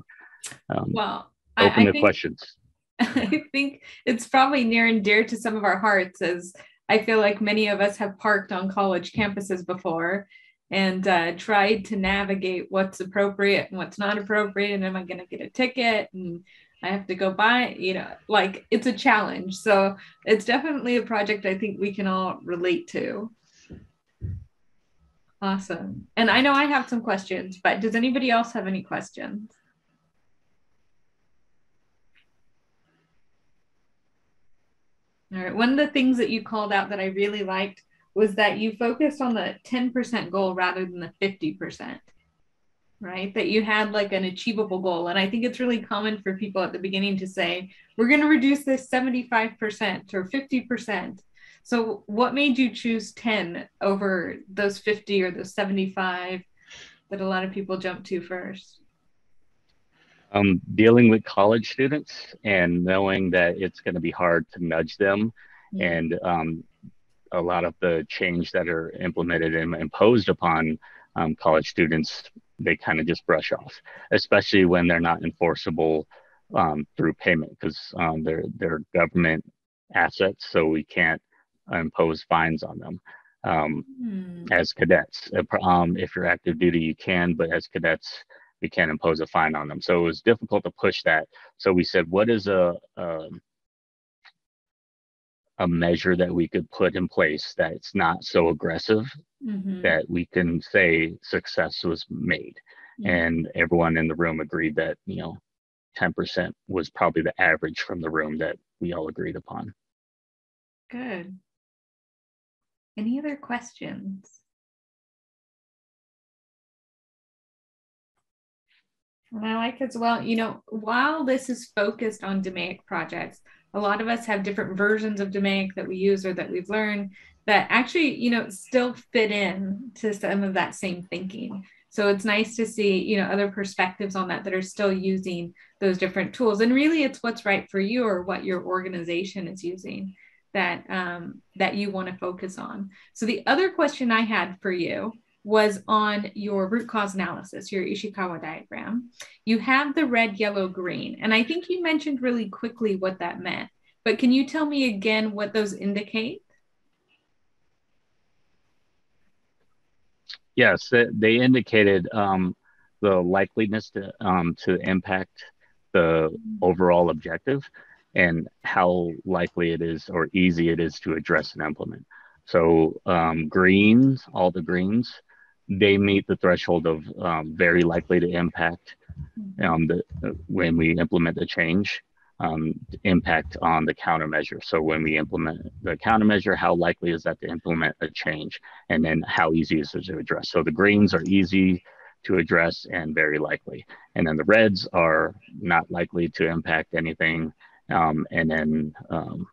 um, well, open I, I to think, questions. [LAUGHS] I think it's probably near and dear to some of our hearts, as I feel like many of us have parked on college campuses before and uh, tried to navigate what's appropriate and what's not appropriate, and am I going to get a ticket and I have to go buy, you know, like it's a challenge. So it's definitely a project I think we can all relate to. Awesome. And I know I have some questions, but does anybody else have any questions? All right. One of the things that you called out that I really liked was that you focused on the 10% goal rather than the 50% right? That you had like an achievable goal. And I think it's really common for people at the beginning to say, we're going to reduce this 75% or 50%. So, what made you choose 10 over those 50 or those 75 that a lot of people jump to first? Um, dealing with college students and knowing that it's going to be hard to nudge them and um, a lot of the change that are implemented and imposed upon um, college students they kind of just brush off, especially when they're not enforceable um, through payment because um, they're they're government assets, so we can't impose fines on them. Um, Hmm. as cadets, um, if you're active duty, you can, but as cadets, we can't impose a fine on them. So it was difficult to push that. So we said, what is a um, a measure that we could put in place that's not so aggressive Mhm. that we can say success was made Yeah. and everyone in the room agreed that you know 10% was probably the average from the room that we all agreed upon Good. Any other questions? And I like as well, you know, while this is focused on DMAIC projects, a lot of us have different versions of DMAIC that we use or that we've learned that actually, you know, still fit in to some of that same thinking. So it's nice to see, you know, other perspectives on that that are still using those different tools. And really, it's what's right for you or what your organization is using that um, that you want to focus on. So the other question I had for you was on your root cause analysis, your Ishikawa diagram. You have the red, yellow, green, and I think you mentioned really quickly what that meant. But can you tell me again what those indicate? Yes they, indicated um, the likeliness to, um, to impact the overall objective and how likely it is or easy it is to address and implement. So um, greens all the greens they meet the threshold of um, very likely to impact um, the, when we implement the change um, impact on the countermeasure. So when we implement the countermeasure, how likely is that to implement a change? And then how easy is it to address? So the greens are easy to address and very likely. And then the reds are not likely to impact anything um, and then um,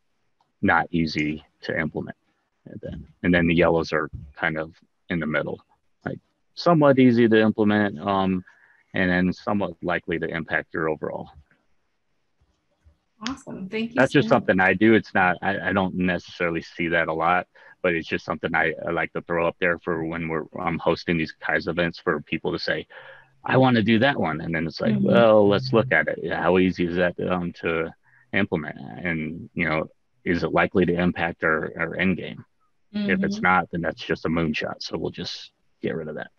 not easy to implement. And then, and then the yellows are kind of in the middle, like somewhat easy to implement um, and then somewhat likely to impact your overall. Awesome. Thank you. That's so just much. something I do. It's not, I, I don't necessarily see that a lot, but it's just something I, I like to throw up there for when we're um, hosting these kinds of events for people to say, I want to do that one. And then it's like, Mhm. well, let's look at it. How easy is that um, to implement? And, you know, is it likely to impact our, our end game? If it's Mhm. not, then that's just a moonshot. So we'll just get rid of that.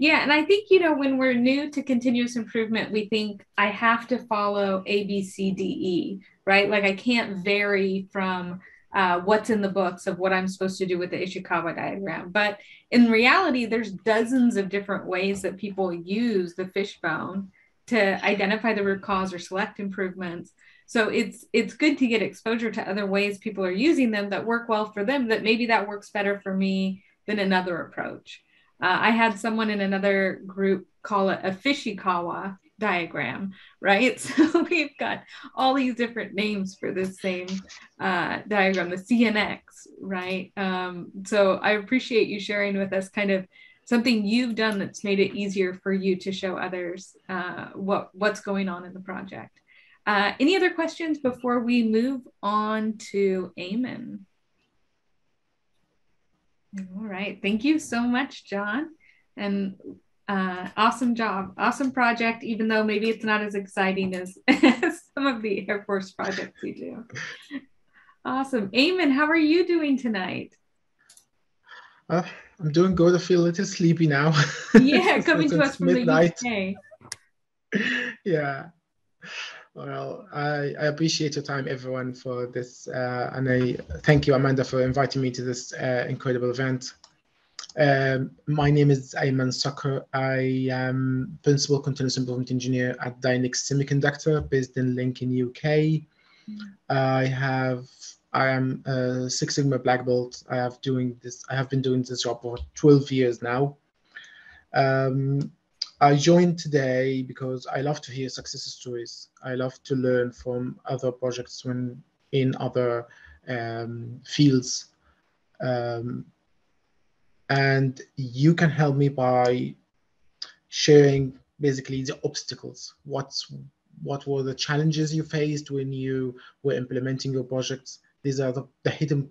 Yeah, and I think, you know, when we're new to continuous improvement, we think I have to follow A, B, C, D, E, right? Like I can't vary from uh, what's in the books of what I'm supposed to do with the Ishikawa diagram. But in reality, there's dozens of different ways that people use the fishbone to identify the root cause or select improvements. So it's it's good to get exposure to other ways people are using them that work well for them. That maybe that works better for me than another approach. Uh, I had someone in another group call it a Fishikawa diagram, right? [LAUGHS] So we've got all these different names for this same uh, diagram, the C&E, right? Um, so I appreciate you sharing with us kind of something you've done that's made it easier for you to show others uh, what what's going on in the project. Uh, any other questions before we move on to Aiman? All right. Thank you so much, John. And uh, awesome job. Awesome project, even though maybe it's not as exciting as, [LAUGHS] some of the Air Force projects we do. Awesome. Aiman, how are you doing tonight? Uh, I'm doing good. I feel a little sleepy now. [LAUGHS] Yeah, coming to us from midnight. the UK. [LAUGHS] yeah. Well, I, I appreciate your time, everyone, for this. Uh, and I thank you, Amanda, for inviting me to this uh, incredible event. Um, my name is Aiman Sakr. I am Principal Continuous Improvement Engineer at Dynex Semiconductor, based in Lincoln, UK. I have I am a Six Sigma Black Belt. I have doing this. I have been doing this job for 12 years now. Um, I joined today because I love to hear success stories. I love to learn from other projects when in other um, fields. Um, and you can help me by sharing basically the obstacles. What's what were the challenges you faced when you were implementing your projects? These are the, the hidden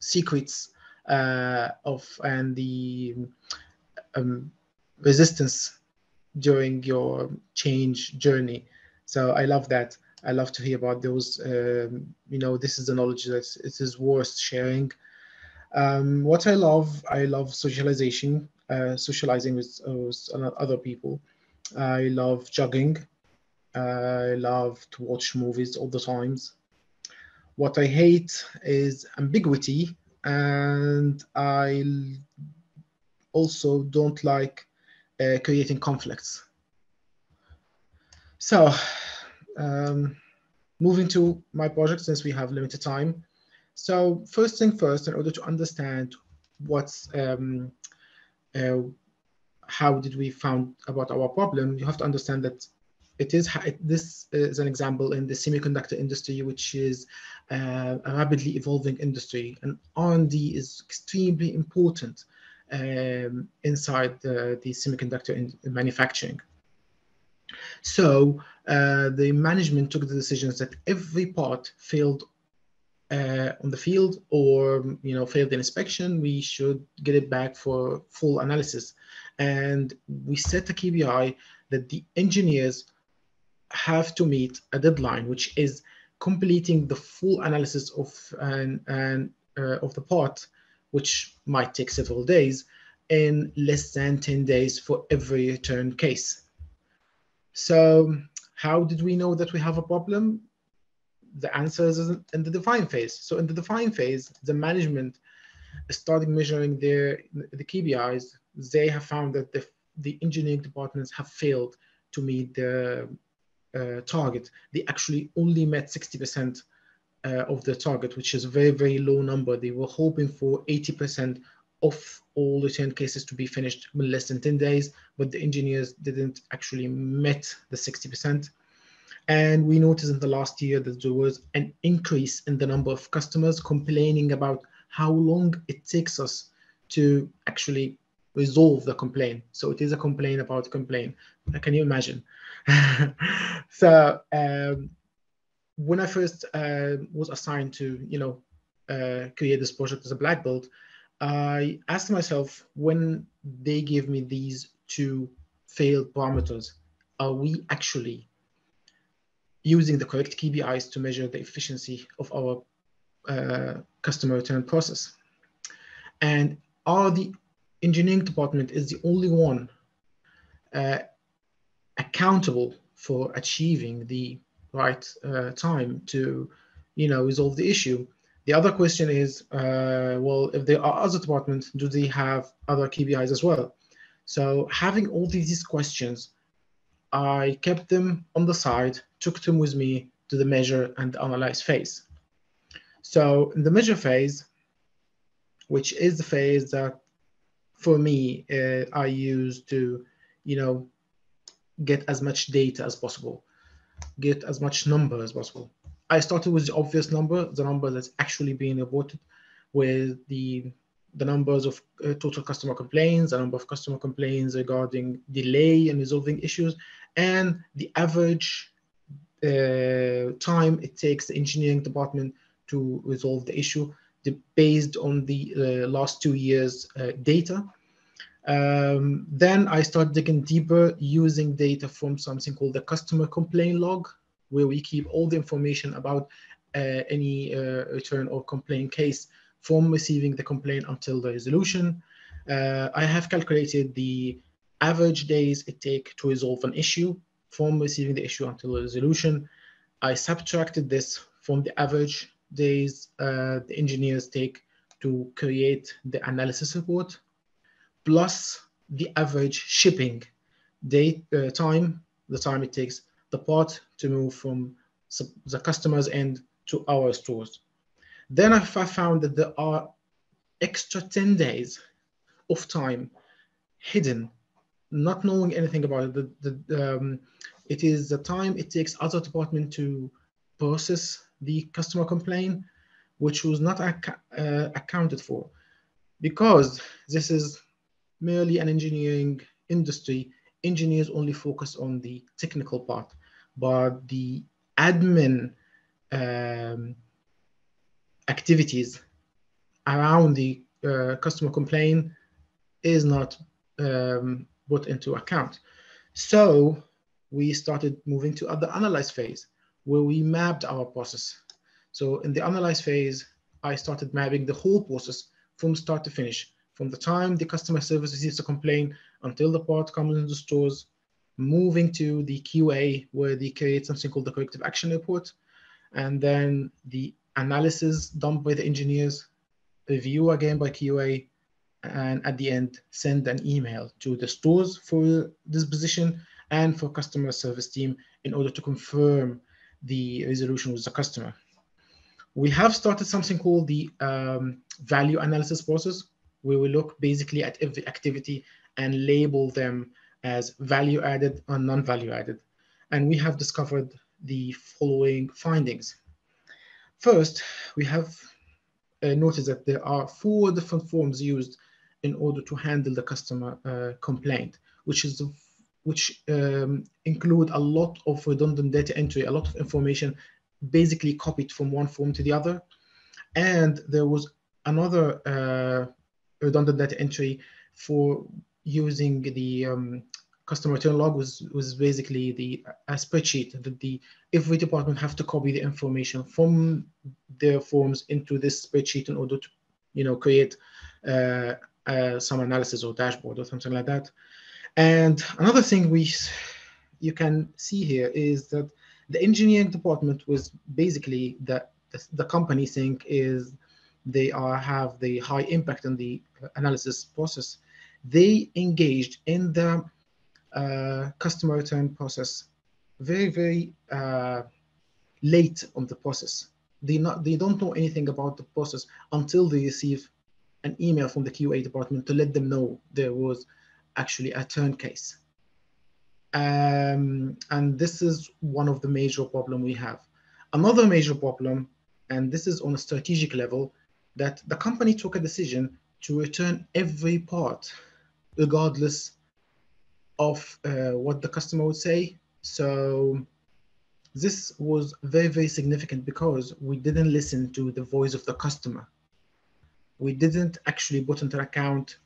secrets uh, of and the um, resistance during your change journey. So I love that. I love to hear about those. Um, you know, this is the knowledge that it is worth sharing. Um, what I love, I love socialization, uh, socializing with, with, other people. I love jogging. I love to watch movies all the times. What I hate is ambiguity, and I also don't like creating conflicts. So, um, moving to my project since we have limited time. So first thing first, in order to understand what's um, uh, how did we found about our problem, you have to understand that it is this is an example in the semiconductor industry, which is uh, a rapidly evolving industry, and R&D is extremely important um, inside the, the semiconductor in manufacturing. So uh, the management took the decisions that every part failed uh, on the field or you know failed in inspection, we should get it back for full analysis. And we set a KPI that the engineers have to meet a deadline, which is completing the full analysis of an, an uh, of the part, which might take several days, in less than 10 days for every return case. So how did we know that we have a problem? The answer is in the define phase. So in the define phase, the management started measuring their the KPIs. They have found that the, the engineering departments have failed to meet the uh, target. They actually only met 60% uh, of the target, which is a very, very low number. They were hoping for 80% of all return cases to be finished in less than 10 days, but the engineers didn't actually met the 60%. And we noticed in the last year that there was an increase in the number of customers complaining about how long it takes us to actually resolve the complaint. So it is a complaint about complaint. Can you imagine? [LAUGHS] so um, when I first uh, was assigned to, you know, uh, create this project as a black belt, I asked myself when they give me these two failed parameters, are we actually using the correct KPIs to measure the efficiency of our uh, customer return process? And are the engineering department is the only one uh, accountable for achieving the right uh, time to, you know, resolve the issue? The other question is, uh, well, if there are other departments, do they have other KPIs as well? So having all these questions, I kept them on the side, took them with me to the measure and analyze phase. So in the measure phase, which is the phase that for me, uh, I use to, you know, get as much data as possible, get as much number as possible. I started with the obvious number, the number that's actually being reported with the the numbers of uh, total customer complaints, the number of customer complaints regarding delay in resolving issues, and the average uh, time it takes the engineering department to resolve the issue the, based on the uh, last two years uh, data. Um, then I started digging deeper using data from something called the customer complaint log, where we keep all the information about uh, any uh, return or complaint case from receiving the complaint until the resolution. Uh, I have calculated the average days it take to resolve an issue from receiving the issue until the resolution. I subtracted this from the average days uh, the engineers take to create the analysis report, plus the average shipping date uh, time, the time it takes the part to move from the customer's end to our stores. Then I found that there are extra 10 days of time hidden, not knowing anything about it. The, the, um, it is the time it takes other department to process the customer complaint, which was not ac uh, accounted for. Because this is merely an engineering industry, engineers only focus on the technical part but the admin um, activities around the uh, customer complaint is not um, put into account. So we started moving to the analyze phase, where we mapped our process. So in the analyze phase, I started mapping the whole process from start to finish, from the time the customer service receives a complaint until the part comes into stores, moving to the QA where they create something called the corrective action report, and then the analysis done by the engineers, review again by QA, and at the end, send an email to the stores for disposition and for customer service team in order to confirm the resolution with the customer. We have started something called the um, value analysis process, where will look basically at every activity and label them as value added or non-value added. And we have discovered the following findings. First, we have uh, noticed that there are four different forms used in order to handle the customer uh, complaint, which is which um, include a lot of redundant data entry, a lot of information basically copied from one form to the other. And there was another uh, redundant data entry for using the um, customer return log was, was basically the a spreadsheet that the every department have to copy the information from their forms into this spreadsheet in order to you know create uh, uh, some analysis or dashboard or something like that. And another thing we you can see here is that the engineering department was basically the, the, the company think is they are have the high impact on the analysis process. They engaged in the uh, customer return process very, very uh, late on the process. They, not, they don't know anything about the process until they receive an email from the QA department to let them know there was actually a turn case. Um, and this is one of the major problem we have. Another major problem, and this is on a strategic level, that the company took a decision to return every part, regardless of uh, what the customer would say. So this was very, very significant because we didn't listen to the voice of the customer. We didn't actually put into account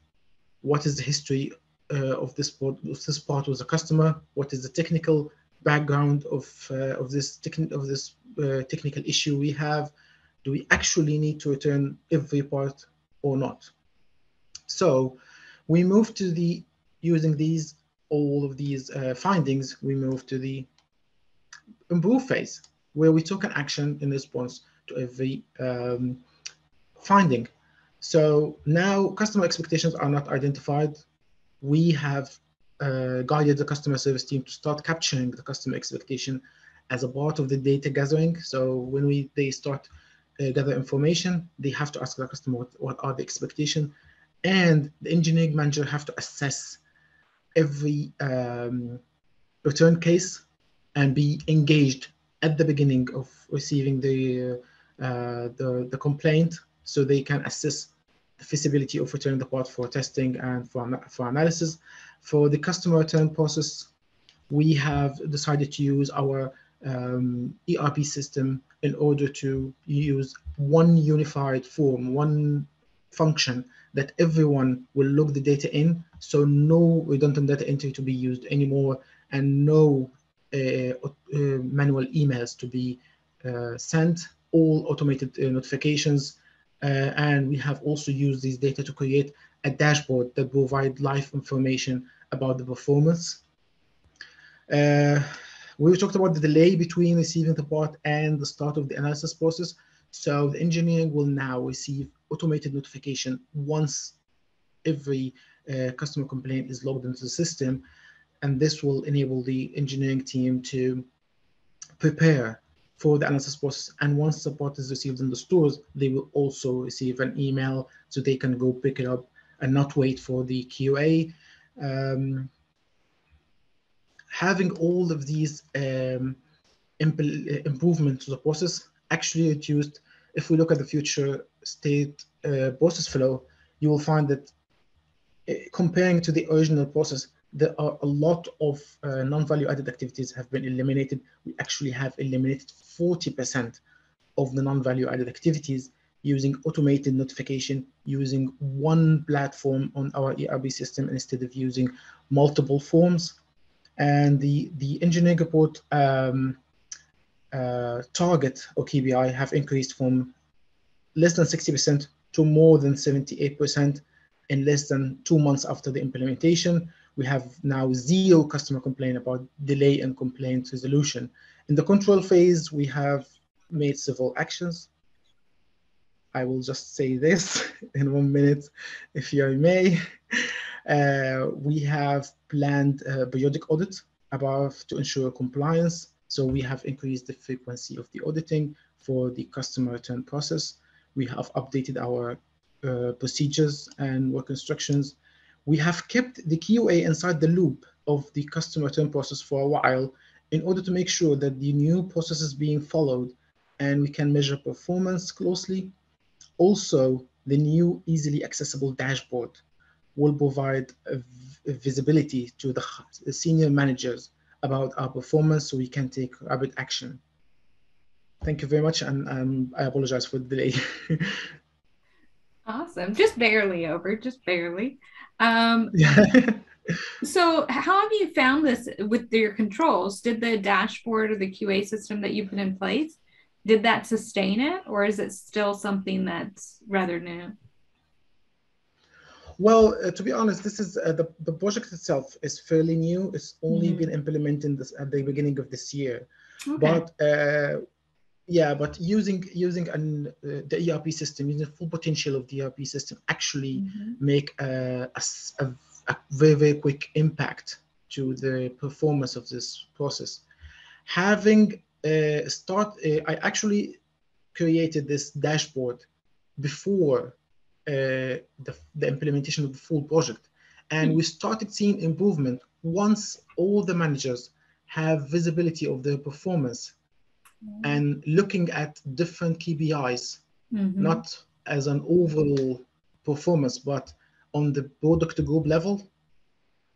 what is the history uh, of this part of this part with the customer, what is the technical background of uh, of this of this uh, technical issue we have. Do we actually need to return every part or not? So we move to the using these all of these uh, findings, we move to the improve phase, where we took an action in response to every um, finding. So now customer expectations are not identified. We have uh, guided the customer service team to start capturing the customer expectation as a part of the data gathering. So when we they start uh, gather information, they have to ask the customer what, what are the expectation, and the engineering manager have to assess every um, return case and be engaged at the beginning of receiving the, uh, the, the complaint so they can assess the feasibility of returning the part for testing and for, for analysis. For the customer return process, we have decided to use our um, ERP system in order to use one unified form, one function that everyone will log the data in. So no redundant data entry to be used anymore and no uh, uh, manual emails to be uh, sent, all automated uh, notifications. Uh, and we have also used these data to create a dashboard that provide live information about the performance. We talked about the delay between receiving the part and the start of the analysis process. So the engineering will now receive automated notification once every uh, customer complaint is logged into the system. And this will enable the engineering team to prepare for the analysis process. And once the part is received in the stores, they will also receive an email so they can go pick it up and not wait for the QA. Um, having all of these um, imp improvements to the process actually reduced if we look at the future state uh, process flow, you will find that uh, comparing to the original process, there are a lot of uh, non-value added activities have been eliminated. We actually have eliminated 40% of the non-value added activities using automated notification, using one platform on our ERP system instead of using multiple forms. And the, the engineering report um, uh, target or KPI have increased from less than 60% to more than 78% in less than two months after the implementation. We have now zero customer complaint about delay and complaint resolution. In the control phase, we have made several actions. I will just say this [LAUGHS] in one minute, if you may. Uh, we have planned periodic audit above to ensure compliance. So we have increased the frequency of the auditing for the customer return process. We have updated our uh, procedures and work instructions. We have kept the QA inside the loop of the customer return process for a while in order to make sure that the new process is being followed and we can measure performance closely. Also, the new easily accessible dashboard will provide visibility to the senior managers about our performance so we can take rapid action. Thank you very much, and um, I apologize for the delay. [LAUGHS] awesome, just barely over, just barely. Um, yeah. [LAUGHS] so, how have you found this with your controls? Did the dashboard or the QA system that you put in place did that sustain it, or is it still something that's rather new? Well, uh, to be honest, this is uh, the, the project itself is fairly new. It's only mm-hmm. been implemented this, at the beginning of this year. Okay. But uh, yeah, but using using an, uh, the ERP system, using the full potential of the ERP system, actually mm-hmm. make a, a, a, very very quick impact to the performance of this process. Having uh, start, uh, I actually created this dashboard before the, the implementation of the full project. And mm. we started seeing improvement once all the managers have visibility of their performance mm. and looking at different KPIs, mm-hmm. not as an overall performance, but on the product group level,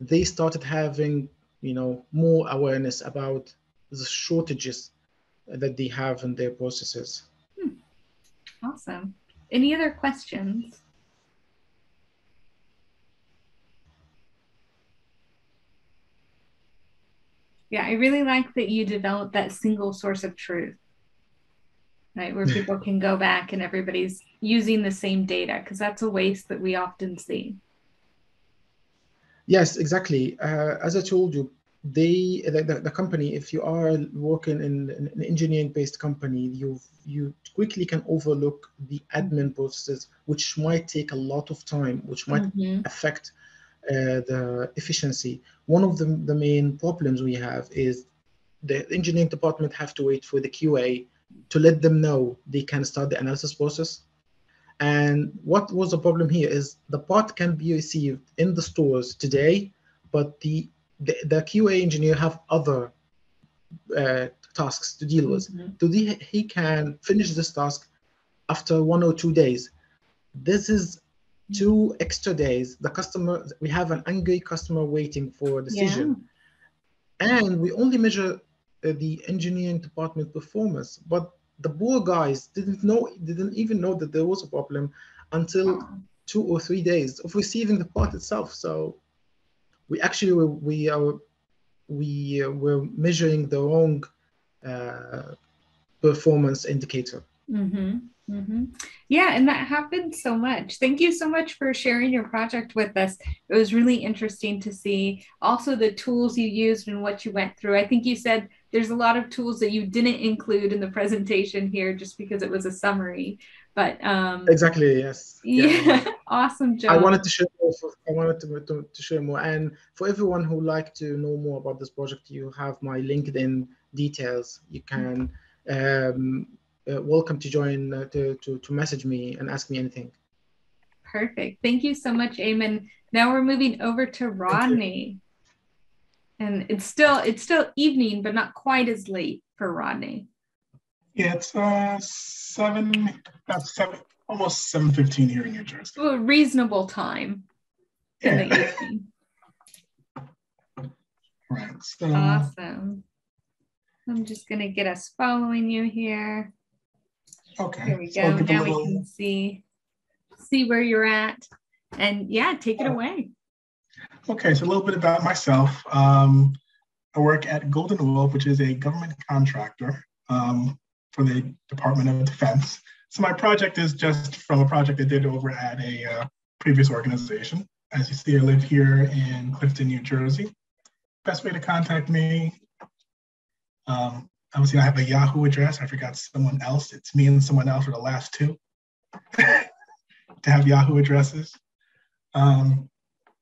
they started having, you know, more awareness about the shortages that they have in their processes. Hmm. Awesome. Any other questions? Yeah, I really like that you developed that single source of truth, right? Where [LAUGHS] people can go back and everybody's using the same data, because that's a waste that we often see. Yes, exactly. Uh, as I told you, they the, the, company if you are working in, in an engineering based company you you quickly can overlook the admin processes which might take a lot of time which might mm-hmm. affect uh, the efficiency one of the, the main problems we have is the engineering department have to wait for the qa to let them know they can start the analysis process and what was the problem here is the part can be received in the stores today but the the, the QA engineer have other uh, tasks to deal with. Mm-hmm. So the, he can finish this task after one or two days. This is two extra days. The customer, we have an angry customer waiting for a decision. Yeah. And we only measure uh, the engineering department performance, but the poor guys didn't know, didn't even know that there was a problem until two or three days of receiving the part itself. So we actually we are we uh, were measuring the wrong uh, performance indicator. Mm-hmm. Mm-hmm. Yeah, and that happened so much. Thank you so much for sharing your project with us. It was really interesting to see also the tools you used and what you went through. I think you said there's a lot of tools that you didn't include in the presentation here just because it was a summary. But um, exactly, yes. Yeah, yeah. [LAUGHS] awesome job. I wanted to share more. For, I wanted to, to, to share more, and for everyone who like to know more about this project, you have my LinkedIn details. You can um, uh, welcome to join uh, to, to to message me and ask me anything. Perfect. Thank you so much, Aiman. Now we're moving over to Rodney. And it's still it's still evening, but not quite as late for Rodney. Yeah, it's uh seven, about seven, almost seven fifteen here in New Jersey. A reasonable time yeah. in the [LAUGHS] evening. Right. So awesome. I'm just gonna get us following you here. Okay. Here we go. So now we can see see where you're at. And yeah, take it away. Okay, so a little bit about myself. Um, I work at Golden Wolf, which is a government contractor um, for the Department of Defense. So my project is just from a project I did over at a uh, previous organization. As you see, I live here in Clifton, New Jersey. Best way to contact me. Um, obviously, I have a Yahoo address. I forgot someone else. It's me and someone else for the last two [LAUGHS] to have Yahoo addresses. Um,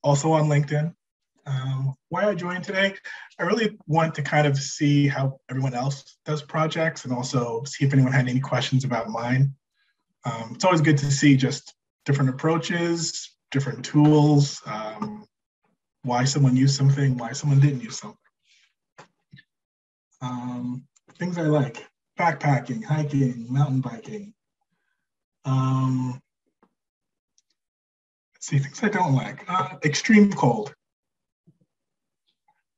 also on LinkedIn. Um, why I joined today, I really want to kind of see how everyone else does projects and also see if anyone had any questions about mine. Um, it's always good to see just different approaches, different tools, um, why someone used something, why someone didn't use something. Um, things I like, backpacking, hiking, mountain biking. Um, see, things I don't like. Uh, extreme cold.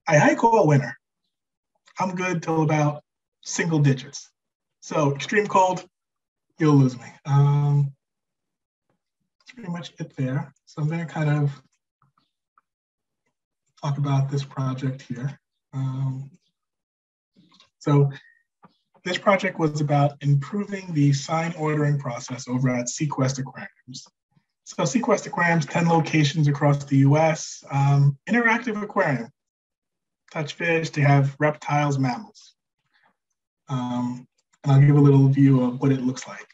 I hike all winter. I'm good till about single digits. So extreme cold, you'll lose me. Um, that's pretty much it there. So I'm going to kind of talk about this project here. Um, so this project was about improving the sign ordering process over at SeaQuest Aquariums. So SeaQuest Aquariums, 10 locations across the US, um, interactive aquarium touch fish, they have reptiles, mammals. Um, and I'll give a little view of what it looks like.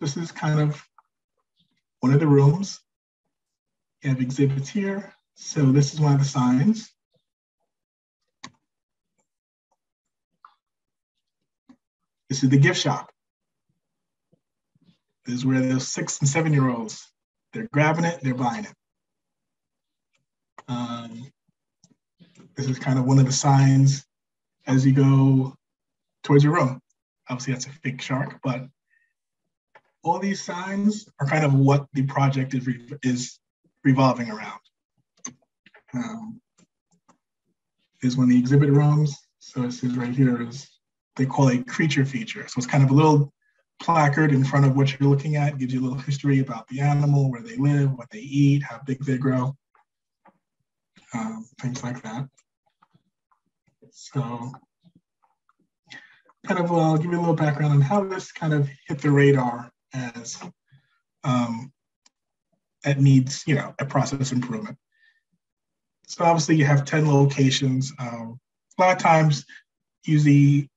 This is kind of one of the rooms. You have exhibits here. So this is one of the signs. This is the gift shop. This is where those six and seven year olds, they're grabbing it, they're buying it. Um, this is kind of one of the signs as you go towards your room. Obviously, that's a fake shark, but all these signs are kind of what the project is, re- is revolving around. Um, is one of the exhibit rooms. So this is right here is they call a creature feature. So it's kind of a little placard in front of what you're looking at, gives you a little history about the animal, where they live, what they eat, how big they grow, um, things like that. So kind of, uh, I'll give you a little background on how this kind of hit the radar as um, it needs, you know, a process improvement. So obviously you have 10 locations. Um, a lot of times usually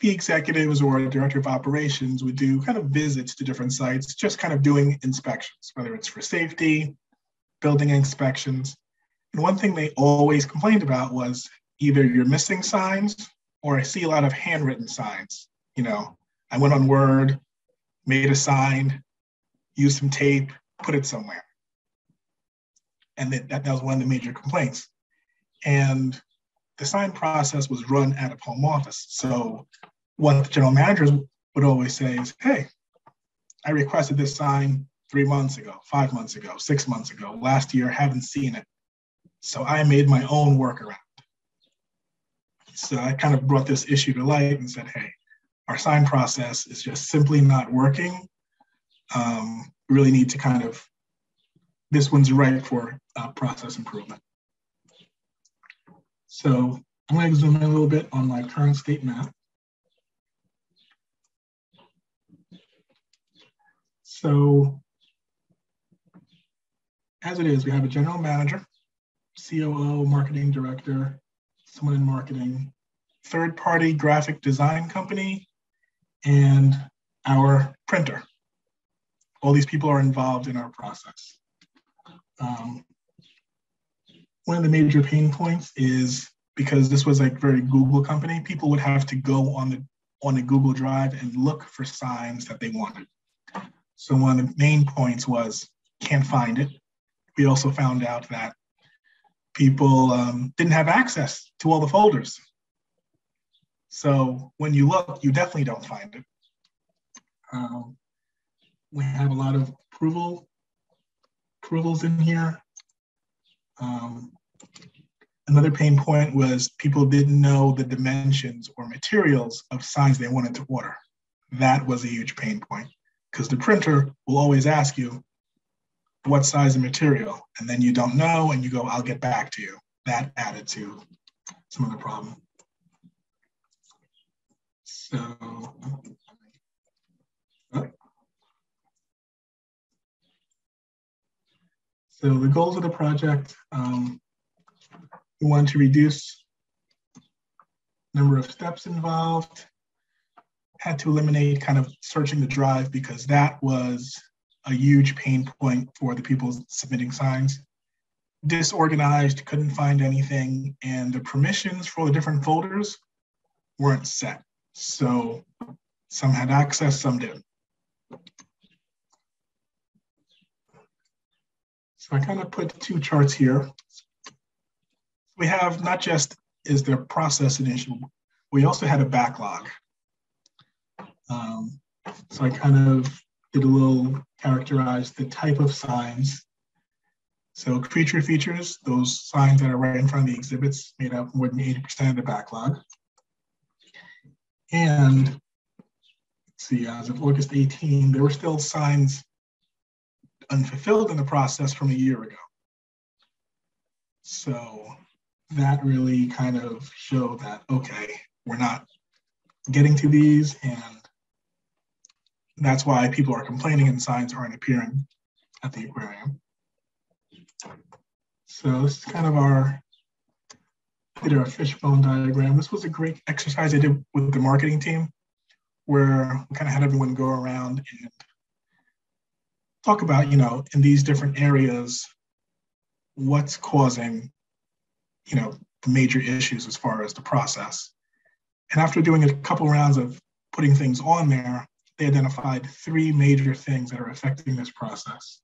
the executives or the director of operations would do kind of visits to different sites, just kind of doing inspections, whether it's for safety, building inspections. And one thing they always complained about was either you're missing signs or I see a lot of handwritten signs. You know, I went on Word, made a sign, used some tape, put it somewhere. And that, that was one of the major complaints. And the sign process was run at a home office. So what the general managers would always say is, hey, I requested this sign three months ago, five months ago, six months ago, last year, haven't seen it. So I made my own workaround. So I kind of brought this issue to light and said, hey, our sign process is just simply not working. Um, we really need to kind of, this one's right for uh, process improvement. So I'm going to zoom in a little bit on my current state map. So as it is, we have a general manager, COO, marketing director, someone in marketing, third party graphic design company, and our printer. All these people are involved in our process. Um, one of the major pain points is because this was like very Google company, people would have to go on the on a Google Drive and look for signs that they wanted. So one of the main points was can't find it. We also found out that people um, didn't have access to all the folders. So when you look, you definitely don't find it. Um, we have a lot of approval approvals in here. Um, another pain point was people didn't know the dimensions or materials of signs they wanted to order. That was a huge pain point because the printer will always ask you, what size of material, and then you don't know, and you go, I'll get back to you. That added to some of the problem. So, so the goals of the project, um, we want to reduce number of steps involved, had to eliminate kind of searching the drive because that was a huge pain point for the people submitting signs. Disorganized, couldn't find anything, and the permissions for the different folders weren't set. So some had access, some didn't. So I kind of put two charts here. We have not just is the process an issue, we also had a backlog. Um, so I kind of a little characterize the type of signs. So creature features, those signs that are right in front of the exhibits made up more than 80% of the backlog. And let's see, as of August 18, there were still signs unfulfilled in the process from a year ago. So that really kind of showed that, okay, we're not getting to these and that's why people are complaining and signs aren't appearing at the aquarium. So this is kind of our did our fishbone diagram. This was a great exercise I did with the marketing team where we kind of had everyone go around and talk about, you know, in these different areas, what's causing, you know, the major issues as far as the process. And after doing a couple rounds of putting things on there, they identified three major things that are affecting this process.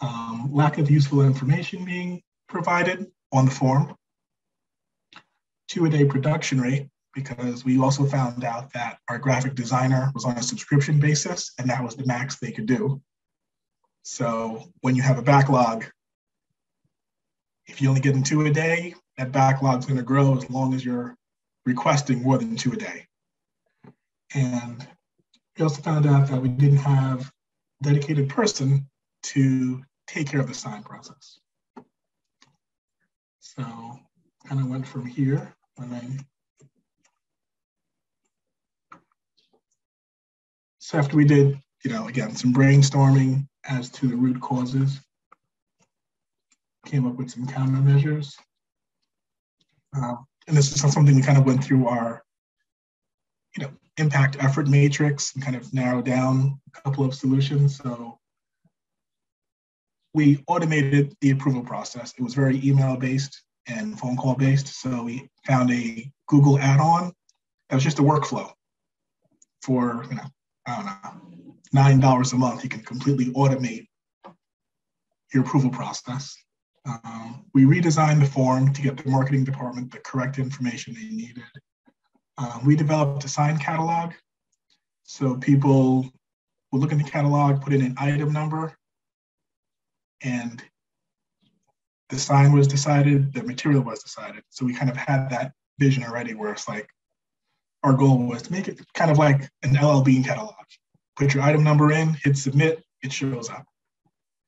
Um, lack of useful information being provided on the form, two a day production rate, because we also found out that our graphic designer was on a subscription basis and that was the max they could do. So when you have a backlog, if you only get in two a day, that backlog is going to grow as long as you're requesting more than two a day. And we also found out that we didn't have a dedicated person to take care of the sign process. So kind of went from here and then so after we did, you know, again, some brainstorming as to the root causes, came up with some countermeasures. Uh, and this is something we kind of went through our, impact effort matrix and kind of narrow down a couple of solutions. So we automated the approval process. It was very email based and phone call based. So we found a Google add-on that was just a workflow for, you know, I don't know, nine dollars a month. You can completely automate your approval process. Um, we redesigned the form to get the marketing department the correct information they needed. Um, we developed a sign catalog. So people would look in the catalog, put in an item number, and the sign was decided, the material was decided. So we kind of had that vision already where it's like, our goal was to make it kind of like an LL Bean catalog. Put your item number in, hit submit, it shows up.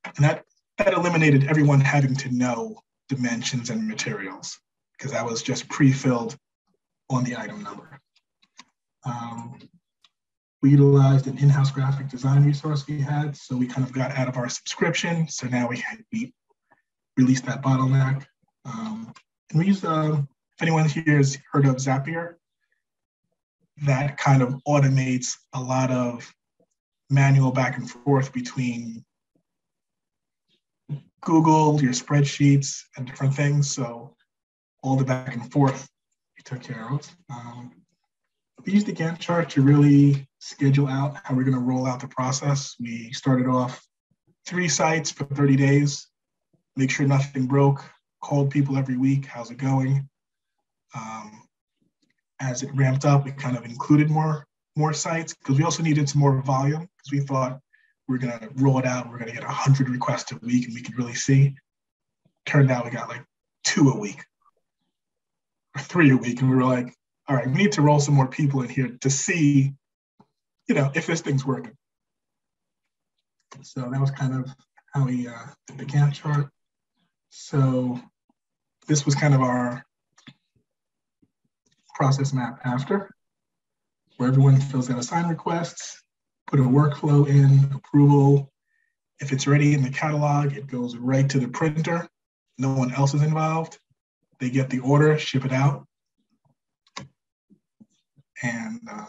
And that, that eliminated everyone having to know dimensions and materials because that was just pre-filled on the item number. Um, we utilized an in-house graphic design resource we had, so we kind of got out of our subscription. So now we, had, we released that bottleneck. Um, and we use, uh, if anyone here has heard of Zapier, that kind of automates a lot of manual back and forth between Google, your spreadsheets, and different things. So all the back and forth we took care of. Um, we used the Gantt chart to really schedule out how we're going to roll out the process. We started off three sites for 30 days, make sure nothing broke, called people every week, how's it going? Um, as it ramped up, we kind of included more more sites because we also needed some more volume because we thought we are going to roll it out. We we're going to get 100 requests a week and we could really see. Turned out we got like two a week three a week. And we were like, all right, we need to roll some more people in here to see, you know, if this thing's working. So that was kind of how we uh, did the Gantt chart. So this was kind of our process map after, where everyone fills out assign requests, put a workflow in, approval. If it's ready in the catalog, it goes right to the printer. No one else is involved. They get the order, ship it out. And uh,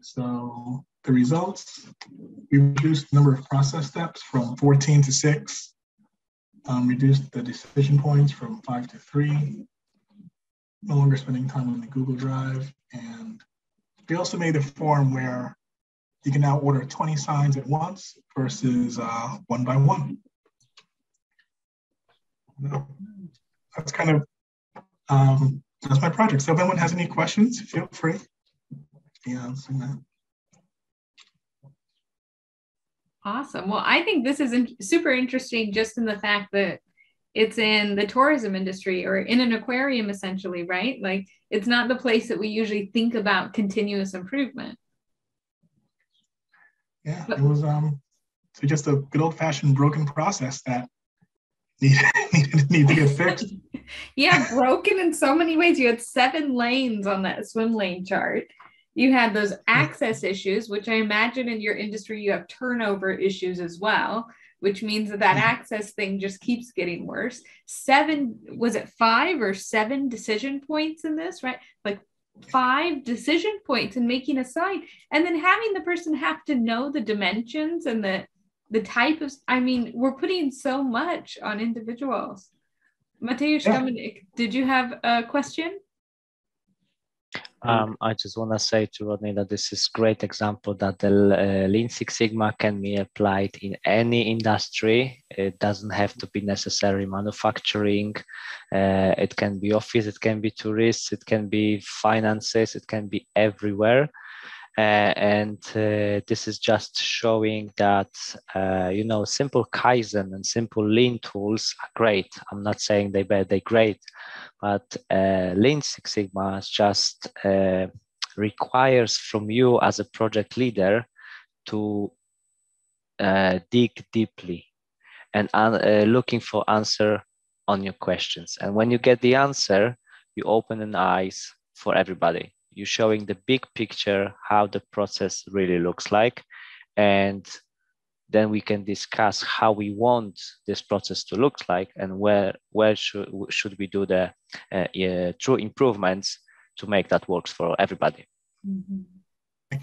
so the results, we reduced the number of process steps from 14 to six, um, reduced the decision points from five to three, no longer spending time on the Google Drive. And we also made a form where you can now order 20 signs at once versus uh, one by one. That's kind of, um, that's my project. So if anyone has any questions, feel free. Yeah, that. Awesome. Well, I think this is in- super interesting just in the fact that it's in the tourism industry or in an aquarium essentially right like it's not the place that we usually think about continuous improvement yeah but, it was um so just a good old fashioned broken process that needed [LAUGHS] to get fixed? [LAUGHS] Yeah broken in so many ways. You had seven lanes on that swim lane chart. You had those hmm. access issues which i imagine in your industry you have turnover issues as well which means that that hmm. access thing just keeps getting worse. Seven, was it five or seven decision points in this, right? Like five decision points in making a sign and then having the person have to know the dimensions and the the type of i mean we're putting so much on individuals Mateusz yeah. Dominic, did you have a question um, I just want to say to Rodney that this is great example that the uh, Lean Six Sigma can be applied in any industry. It doesn't have to be necessary manufacturing. Uh, it can be office, it can be tourists, it can be finances, it can be everywhere. Uh, and uh, this is just showing that uh, you know simple kaizen and simple lean tools are great. I'm not saying they bad they're great but uh, lean six sigma just uh, requires from you as a project leader to uh, dig deeply and looking for answer on your questions. And when you get the answer you open an eyes for everybody you're showing the big picture, how the process really looks like. And then we can discuss how we want this process to look like and where, where should, should we do the uh, uh, true improvements to make that works for everybody. Mm-hmm.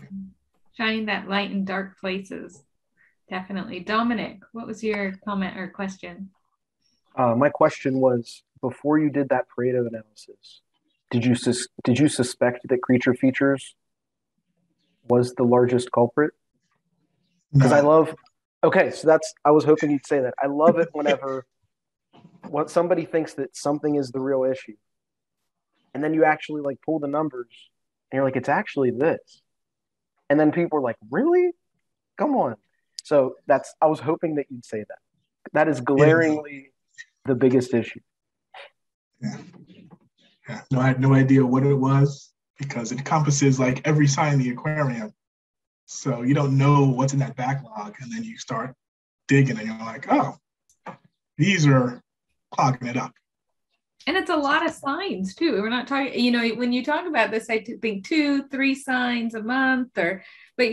Shining that light in dark places. Definitely. Dominic, what was your comment or question? Uh, my question was before you did that Pareto analysis, did you sus- did you suspect that creature features was the largest culprit? Because no. I love. Okay, so that's. I was hoping you'd say that. I love it whenever [LAUGHS] when somebody thinks that something is the real issue, and then you actually like pull the numbers, and you're like, it's actually this, and then people are like, really? Come on. So that's. I was hoping that you'd say that. That is glaringly the biggest issue. Yeah. No, I had no idea what it was because it encompasses like every sign in the aquarium. So you don't know what's in that backlog, and then you start digging, and you're like, oh, these are clogging it up. And it's a lot of signs too. We're not talking, you know, when you talk about this, I think two, three signs a month, or but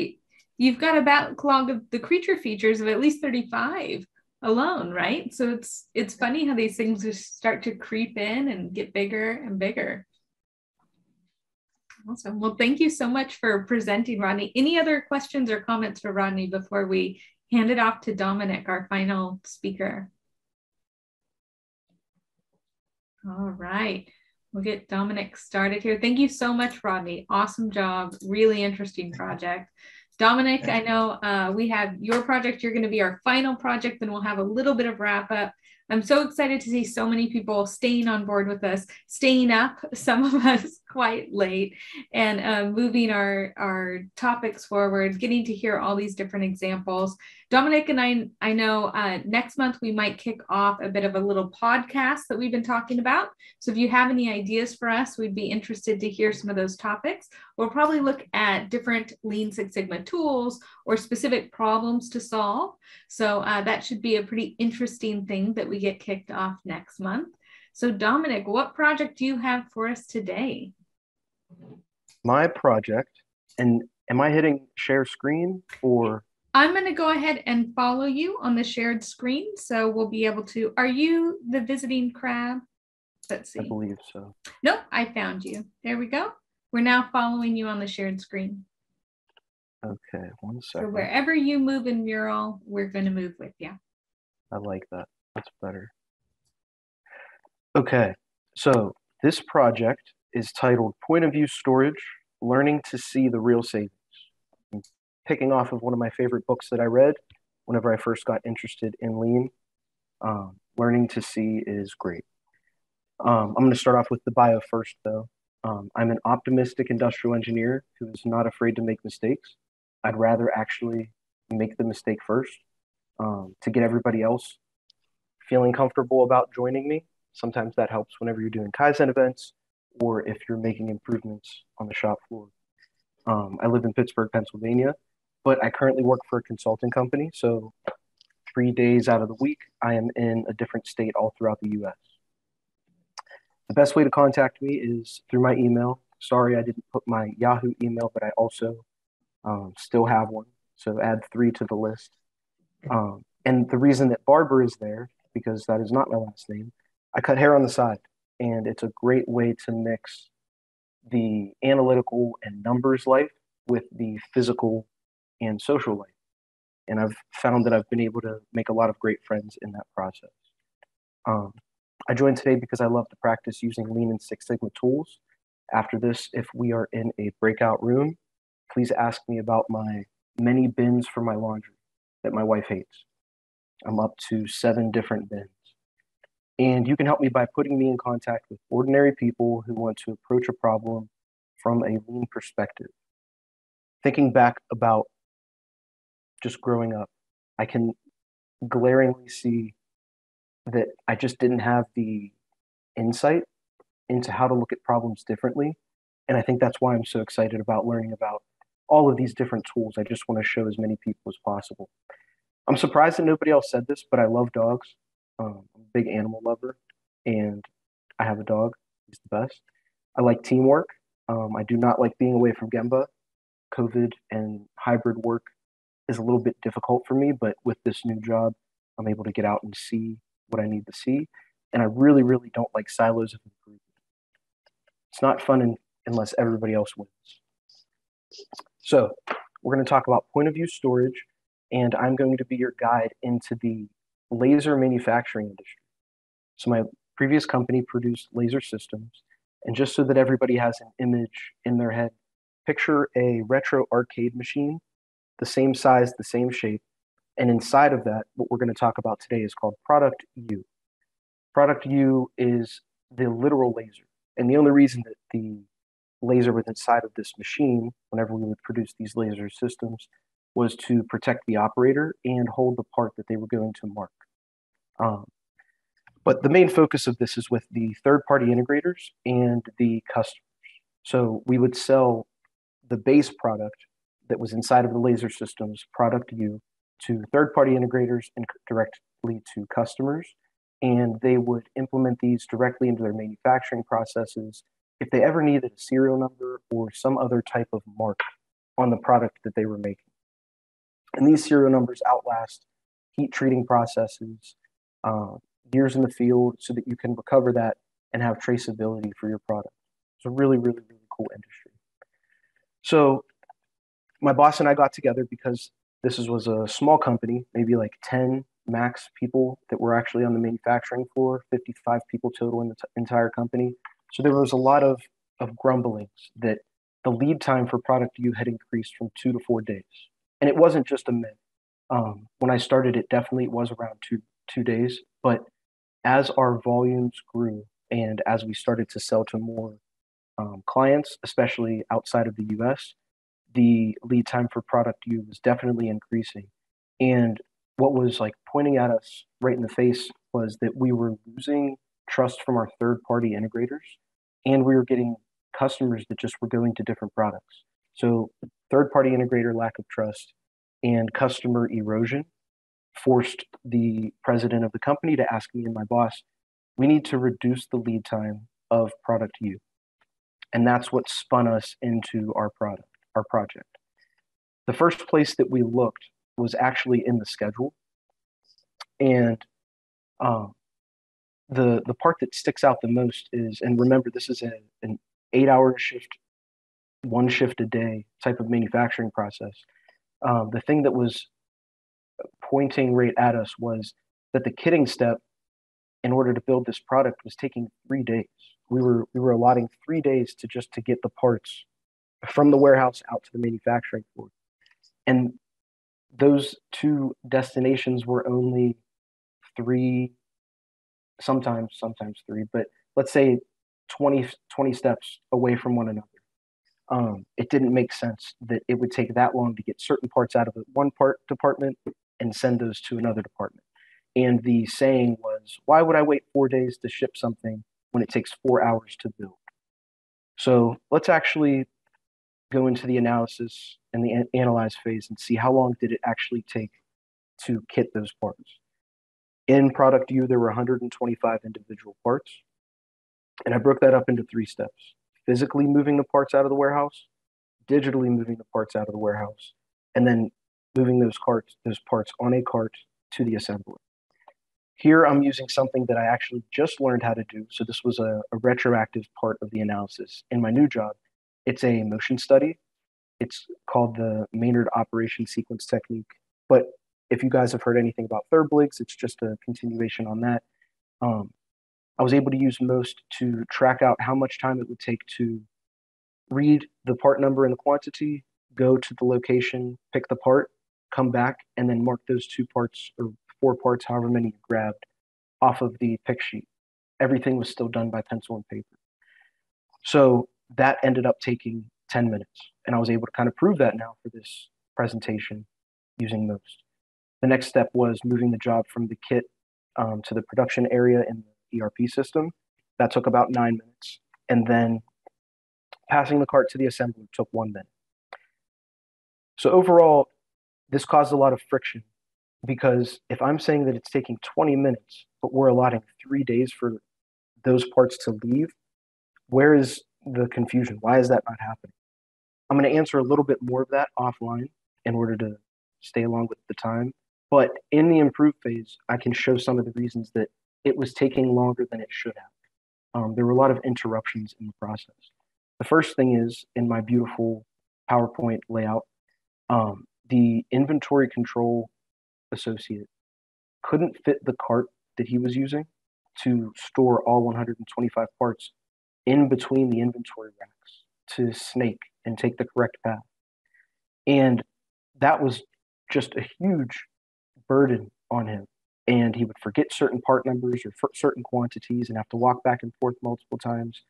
you've got a backlog of the creature features of at least 35 alone right? So it's it's funny how these things just start to creep in and get bigger and bigger. Awesome. Well thank you so much for presenting rodney. Any other questions or comments for rodney before we hand it off to dominic our final speaker? All right. We'll get dominic started here. Thank you so much rodney. Awesome job. Really interesting project Dominic, I know uh, we have your project. You're going to be our final project, then we'll have a little bit of wrap up. I'm so excited to see so many people staying on board with us, staying up, [LAUGHS] some of us quite late, and uh, moving our, our topics forward, getting to hear all these different examples. Dominic and I, I know uh, next month we might kick off a bit of a little podcast that we've been talking about. So if you have any ideas for us, we'd be interested to hear some of those topics. We'll probably look at different Lean Six Sigma tools or specific problems to solve. So uh, that should be a pretty interesting thing that we get kicked off next month. So Dominic, what project do you have for us today? my project, and am I hitting share screen or? I'm going to go ahead and follow you on the shared screen. So we'll be able to, are you the visiting crab? Let's see. I believe so. Nope, I found you. There we go. We're now following you on the shared screen. Okay, one second. So wherever you move in Mural, we're going to move with you. I like that. That's better. Okay, so this project is titled Point of Use Storage Learning to See the Real Savings. I'm picking off of one of my favorite books that I read whenever I first got interested in lean. Um, learning to see is great. Um, I'm going to start off with the bio first, though. Um, I'm an optimistic industrial engineer who is not afraid to make mistakes. I'd rather actually make the mistake first um, to get everybody else feeling comfortable about joining me. Sometimes that helps whenever you're doing Kaizen events or if you're making improvements on the shop floor. Um, I live in Pittsburgh, Pennsylvania, but I currently work for a consulting company. So three days out of the week, I am in a different state all throughout the US. The best way to contact me is through my email. Sorry, I didn't put my Yahoo email, but I also um, still have one. So add three to the list. Um, and the reason that Barber is there, because that is not my last name, I cut hair on the side. And it's a great way to mix the analytical and numbers life with the physical and social life. And I've found that I've been able to make a lot of great friends in that process. Um, I joined today because I love to practice using Lean and Six Sigma tools. After this, if we are in a breakout room, please ask me about my many bins for my laundry that my wife hates. I'm up to seven different bins. And you can help me by putting me in contact with ordinary people who want to approach a problem from a lean perspective. Thinking back about just growing up, I can glaringly see that I just didn't have the insight into how to look at problems differently. And I think that's why I'm so excited about learning about all of these different tools. I just want to show as many people as possible. I'm surprised that nobody else said this, but I love dogs. Um, I'm a big animal lover, and I have a dog. He's the best. I like teamwork. Um, I do not like being away from Gemba. COVID and hybrid work is a little bit difficult for me, but with this new job, I'm able to get out and see what I need to see. And I really, really don't like silos of improvement. It's not fun in, unless everybody else wins. So we're going to talk about point of use storage, and I'm going to be your guide into the laser manufacturing industry. So my previous company produced laser systems, and just so that everybody has an image in their head, picture a retro arcade machine, the same size, the same shape, and inside of that, what we're going to talk about today is called Product U. Product U is the literal laser. And the only reason that the laser was inside of this machine, whenever we would produce these laser systems, was to protect the operator and hold the part that they were going to mark. Um, but the main focus of this is with the third party integrators and the customers. So we would sell the base product that was inside of the laser systems, product U, to third party integrators and directly to customers. And they would implement these directly into their manufacturing processes if they ever needed a serial number or some other type of mark on the product that they were making. And these serial numbers outlast heat treating processes, uh, years in the field, so that you can recover that and have traceability for your product. It's a really, really, really cool industry. So, my boss and I got together because this was a small company, maybe like 10 max people that were actually on the manufacturing floor, 55 people total in the t- entire company. So there was a lot of, of grumblings that the lead time for product U had increased from two to four days. And it wasn't just a myth. Um, when I started, it definitely was around two, two days. But as our volumes grew and as we started to sell to more um, clients, especially outside of the US, the lead time for product U was definitely increasing. And what was like pointing at us right in the face was that we were losing trust from our third party integrators and we were getting customers that just were going to different products. So, third party integrator lack of trust and customer erosion forced the president of the company to ask me and my boss, we need to reduce the lead time of product U. And that's what spun us into our product, our project. The first place that we looked was actually in the schedule. And um, the the part that sticks out the most is, and remember, this is a, an eight hour shift, one shift a day type of manufacturing process. Um, the thing that was pointing right at us was that the kitting step in order to build this product was taking three days. We were we were allotting three days to just to get the parts from the warehouse out to the manufacturing floor. And those two destinations were only three sometimes sometimes three but let's say 20 20 steps away from one another. Um, it didn't make sense that it would take that long to get certain parts out of one part department and send those to another department. And the saying was why would i wait four days to ship something when it takes four hours to build? So let's actually go into the analysis and the an- analyze phase and see how long did it actually take to kit those parts in product U, there were 125 individual parts. And I broke that up into three steps physically moving the parts out of the warehouse, digitally moving the parts out of the warehouse, and then moving those carts, those parts on a cart to the assembler. Here I'm using something that I actually just learned how to do. So this was a, a retroactive part of the analysis in my new job. It's a motion study. It's called the Maynard Operation Sequence Technique. But if you guys have heard anything about Third it's just a continuation on that. Um, I was able to use most to track out how much time it would take to read the part number and the quantity, go to the location, pick the part, come back, and then mark those two parts or four parts, however many you grabbed, off of the pick sheet. Everything was still done by pencil and paper. So that ended up taking 10 minutes. And I was able to kind of prove that now for this presentation using most. The next step was moving the job from the kit um, to the production area in the ERP system. That took about nine minutes. And then passing the cart to the assembler took one minute. So overall, this caused a lot of friction because if I'm saying that it's taking 20 minutes, but we're allotting three days for those parts to leave, where is the confusion? Why is that not happening? I'm going to answer a little bit more of that offline in order to stay along with the time. But in the improve phase, I can show some of the reasons that it was taking longer than it should have. Um, there were a lot of interruptions in the process. The first thing is in my beautiful PowerPoint layout, um, the inventory control associate couldn't fit the cart that he was using to store all 125 parts in between the inventory racks to snake and take the correct path. And that was just a huge burden on him. And he would forget certain part numbers or certain quantities and have to walk back and forth multiple times.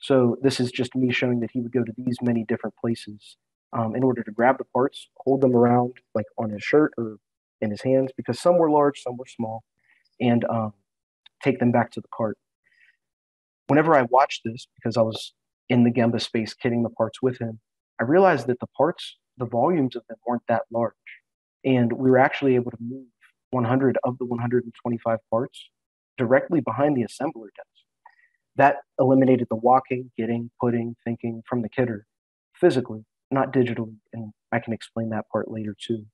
So this is just me showing that he would go to these many different places um, in order to grab the parts, hold them around like on his shirt or in his hands because some were large, some were small, and um, take them back to the cart. Whenever I watched this, because I was in the Gemba space kitting the parts with him, I realized that the parts, the volumes of them weren't that large. And we were actually able to move 100 of the 125 parts directly behind the assembler desk. That eliminated the walking, getting, putting, thinking from the kidder physically, not digitally. And I can explain that part later too.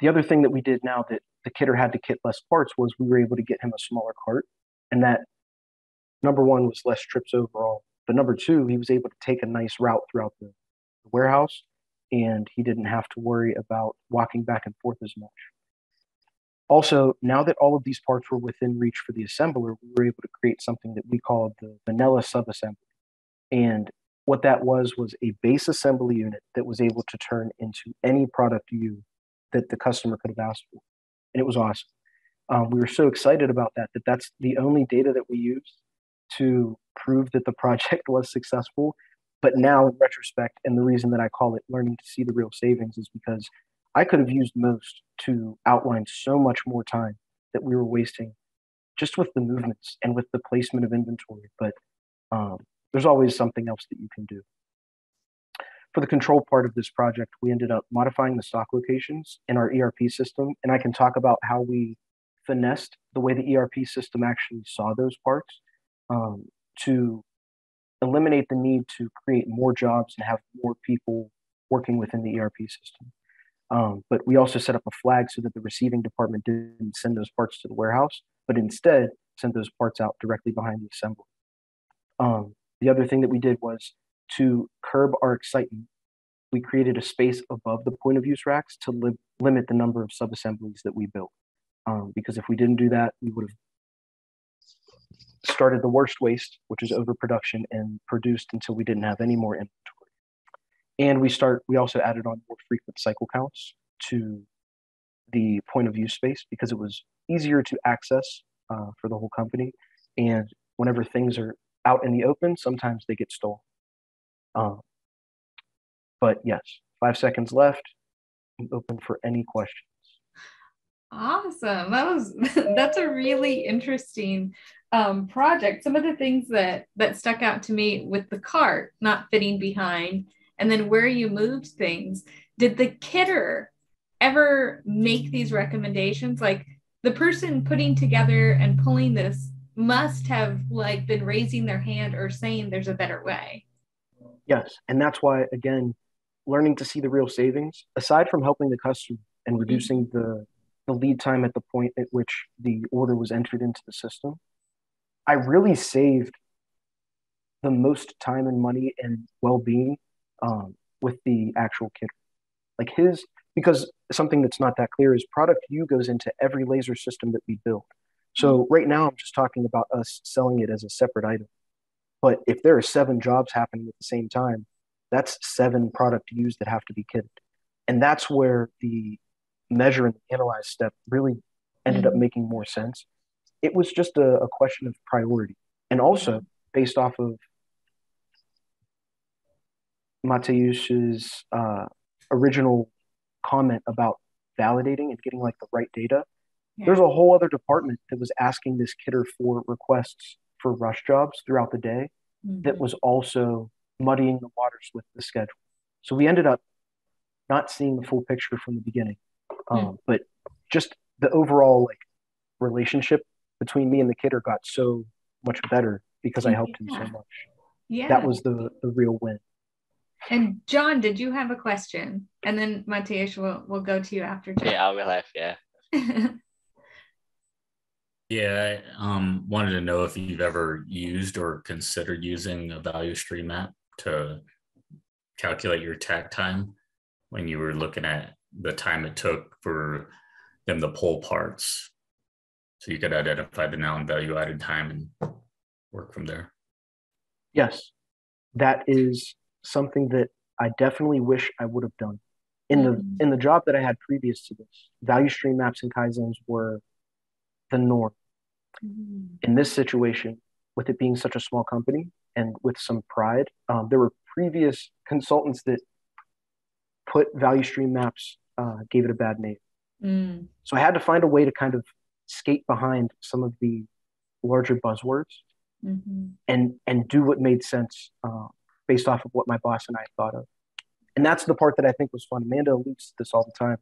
The other thing that we did now that the kidder had to kit less parts was we were able to get him a smaller cart. And that number one was less trips overall. But number two, he was able to take a nice route throughout the warehouse and he didn't have to worry about walking back and forth as much. Also, now that all of these parts were within reach for the assembler, we were able to create something that we called the vanilla subassembly. And what that was was a base assembly unit that was able to turn into any product you that the customer could have asked for. And it was awesome. Um, we were so excited about that that that's the only data that we used to prove that the [LAUGHS] project was successful but now, in retrospect, and the reason that I call it learning to see the real savings is because I could have used most to outline so much more time that we were wasting just with the movements and with the placement of inventory. But um, there's always something else that you can do. For the control part of this project, we ended up modifying the stock locations in our ERP system, and I can talk about how we finessed the way the ERP system actually saw those parts um, to eliminate the need to create more jobs and have more people working within the ERP system. Um, but we also set up a flag so that the receiving department didn't send those parts to the warehouse, but instead sent those parts out directly behind the assembly. Um, the other thing that we did was to curb our excitement. We created a space above the point of use racks to li- limit the number of sub assemblies that we built. Um, because if we didn't do that, we would have started the worst waste, which is overproduction, and produced until we didn't have any more inventory. And we start. We also added on more frequent cycle counts to the point of use space because it was easier to access uh, for the whole company. And whenever things are out in the open, sometimes they get stolen. Um, but yes, five seconds left. I'm open for any questions. Awesome. That was [LAUGHS] that's a really interesting um, project. Some of the things that that stuck out to me with the cart not fitting behind, and then where you moved things. Did the kitter ever make these recommendations? Like the person putting together and pulling this must have like been raising their hand or saying there's a better way. Yes, and that's why again, learning to see the real savings aside from helping the customer and reducing mm-hmm. the the lead time at the point at which the order was entered into the system, I really saved the most time and money and well being um, with the actual kit. Like his, because something that's not that clear is product U goes into every laser system that we build. So right now, I'm just talking about us selling it as a separate item. But if there are seven jobs happening at the same time, that's seven product U's that have to be kitted. And that's where the measure and analyze step really ended mm-hmm. up making more sense. It was just a, a question of priority. And also based off of Mateusz's uh, original comment about validating and getting like the right data, yeah. there's a whole other department that was asking this kitter for requests for rush jobs throughout the day mm-hmm. that was also muddying the waters with the schedule. So we ended up not seeing the full picture from the beginning. Um, mm. But just the overall like relationship between me and the kitter got so much better because I helped yeah. him so much. Yeah. That was the the real win. And John, did you have a question? And then Mateusz will will go to you after. John. Yeah, I will have. Yeah. [LAUGHS] yeah, I um, wanted to know if you've ever used or considered using a value stream map to calculate your takt time when you were looking at the time it took for them to pull parts. So you could identify the now and value added time and work from there. Yes. That is something that i definitely wish i would have done. In the mm-hmm. in the job that i had previous to this value stream maps and kaizens were the norm. Mm-hmm. in this situation with it being such a small company and with some pride um, there were previous consultants that put value stream maps uh, gave it a bad name. Mm. So I had to find a way to kind of skate behind some of the larger buzzwords mm-hmm. and and do what made sense uh, based off of what my boss and I thought of. And that's the part that I think was fun. Amanda alludes to this all the time.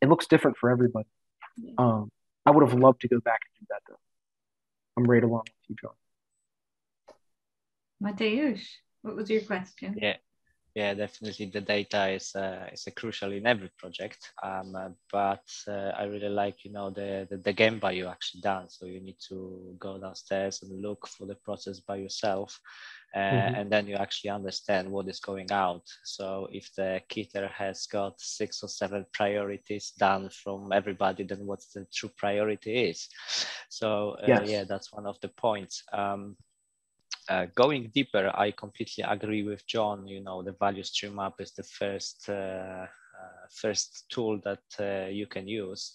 It looks different for everybody. Yeah. Um, I would have loved to go back and do that though. I'm right along with you, John. Mateusz, what was your question? Yeah, yeah, definitely the data is uh, is a crucial in every project. Um, uh, but uh, I really like you know the, the the gemba you actually done. So you need to go downstairs and look for the process by yourself, uh, mm-hmm. and then you actually understand what is going out. So if the kitter has got six or seven priorities done from everybody, then what's the true priority is. So uh, yes. yeah, that's one of the points. Um, uh, going deeper, I completely agree with John. You know, the value stream map is the first uh, uh, first tool that uh, you can use.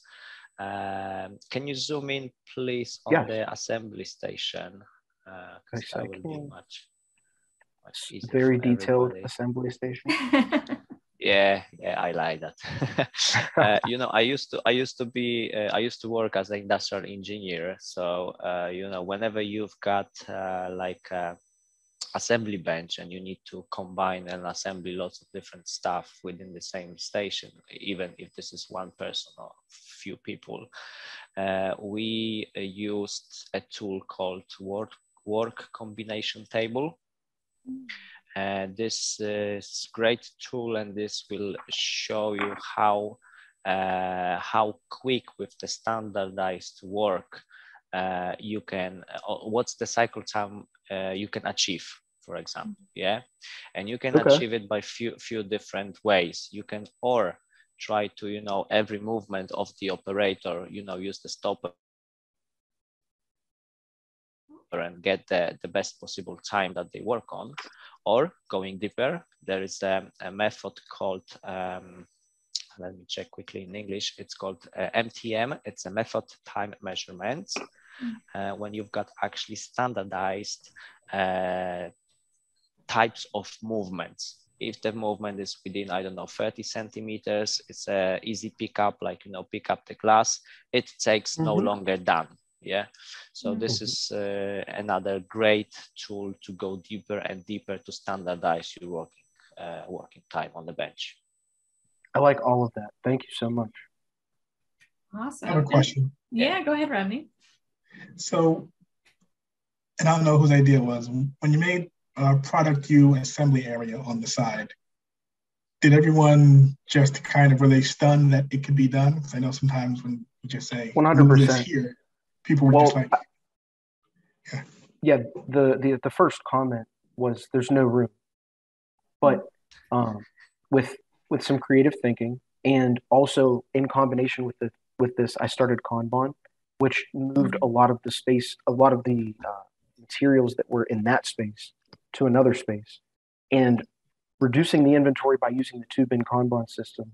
Um, can you zoom in, please, on yes. the assembly station? Uh, that will be much, much Very detailed everybody. assembly station. [LAUGHS] yeah yeah i like that. [LAUGHS] Uh, you know i used to i used to be uh, i used to work as an industrial engineer. So uh, you know whenever you've got uh, like a assembly bench and you need to combine and assembly lots of different stuff within the same station even if this is one person or few people uh, we uh, used a tool called work work combination table And this is great tool and this will show you how, uh, how quick with the standardized work uh, you can, uh, what's the cycle time uh, you can achieve, for example, yeah? And you can Okay. achieve it by few, few different ways. You can, or try to, you know, every movement of the operator, you know, use the and get the, the best possible time that they work on. Or going deeper, there is a, a method called, um, let me check quickly in English, it's called uh, MTM. It's a method time measurements. Uh, when you've got actually standardized uh, types of movements. If the movement is within, I don't know, 30 centimeters, it's a easy pickup, like, you know, pick up the glass, it takes no Mhm. longer done. Yeah. So Mhm. this is uh, another great tool to go deeper and deeper to standardize your working, uh, working time on the bench. I like all of that. Thank you so much. Awesome. I have a question. Yeah, go ahead, Rodney. So, and I don't know whose idea it was. When you made a product U assembly area on the side, did everyone just kind of were they stunned that it could be done? Because I know sometimes when you just say 100%. Here, people were just Well, like, yeah the, the the first comment was there's no room. But um, with with some creative thinking and also in combination with the with this i started kanban which moved a lot of the space a lot of the uh, materials that were in that space to another space. And reducing the inventory by using the two bin kanban system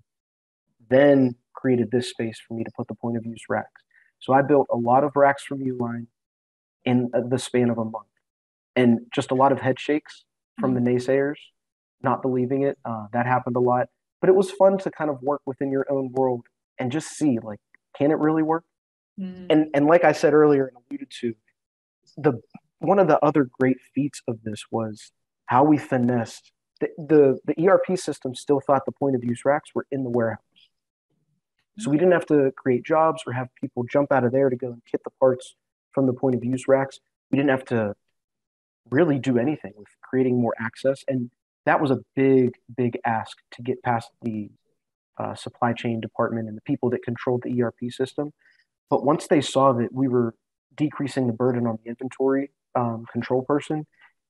then created this space for me to put the point of use racks so i built a lot of racks from uline in uh, the span of a month. And just a lot of head shakes from the naysayers, not believing it. Uh, that happened a lot. But it was fun to kind of work within your own world and just see, like, can it really work? Mm. And and like I said earlier and alluded to, the one of the other great feats of this was how we finessed the, the, the ERP system still thought the point of use racks were in the warehouse. So we didn't have to create jobs or have people jump out of there to go and kit the parts from the point of use racks. We didn't have to really do anything with creating more access. And that was a big, big ask to get past the uh, supply chain department and the people that controlled the ERP system. But once they saw that we were decreasing the burden on the inventory um, control person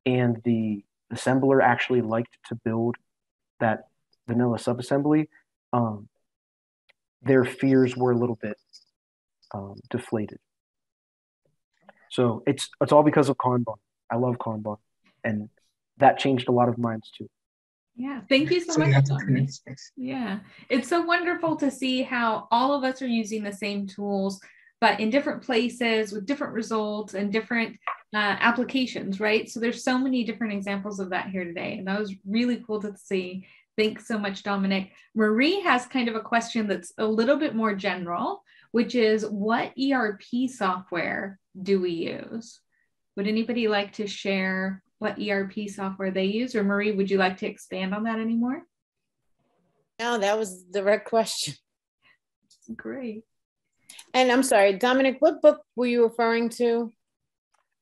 and the assembler actually liked to build that vanilla subassembly, um, their fears were a little bit um, deflated. So it's it's all because of Kanban. I love Kanban, and that changed a lot of minds too. Yeah, thank you so so much. have to Dominic. create space. Yeah, it's so wonderful to see how all of us are using the same tools, but in different places with different results and different uh, applications, right? So there's so many different examples of that here today, and that was really cool to see. Thanks so much, Dominic. Marie has kind of a question that's a little bit more general, which is what ERP software do we use? Would anybody like to share what ERP software they use? Or Marie, would you like to expand on that anymore? No, that was the right question. Great. And I'm sorry, Dominic, what book were you referring to?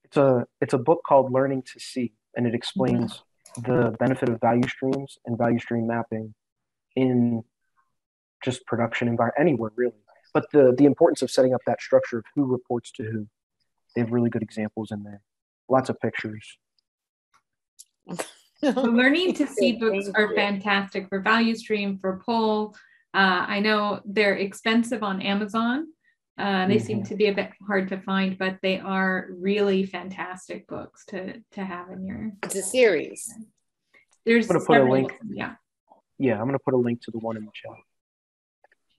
It's a it's a book called Learning to See, and it explains the benefit of value streams and value stream mapping in just production environment anywhere really. But the the importance of setting up that structure of who reports to who. They have really good examples in there. Lots of pictures. [LAUGHS] The learning to see books are fantastic for value stream for pull uh, i know they're expensive on amazon uh, they seem Mhm. to be a bit hard to find but they are really fantastic books to to have in your It's a series. there's I'm gonna put a link. of yeah Yeah, I'm gonna put a link to the one in the chat.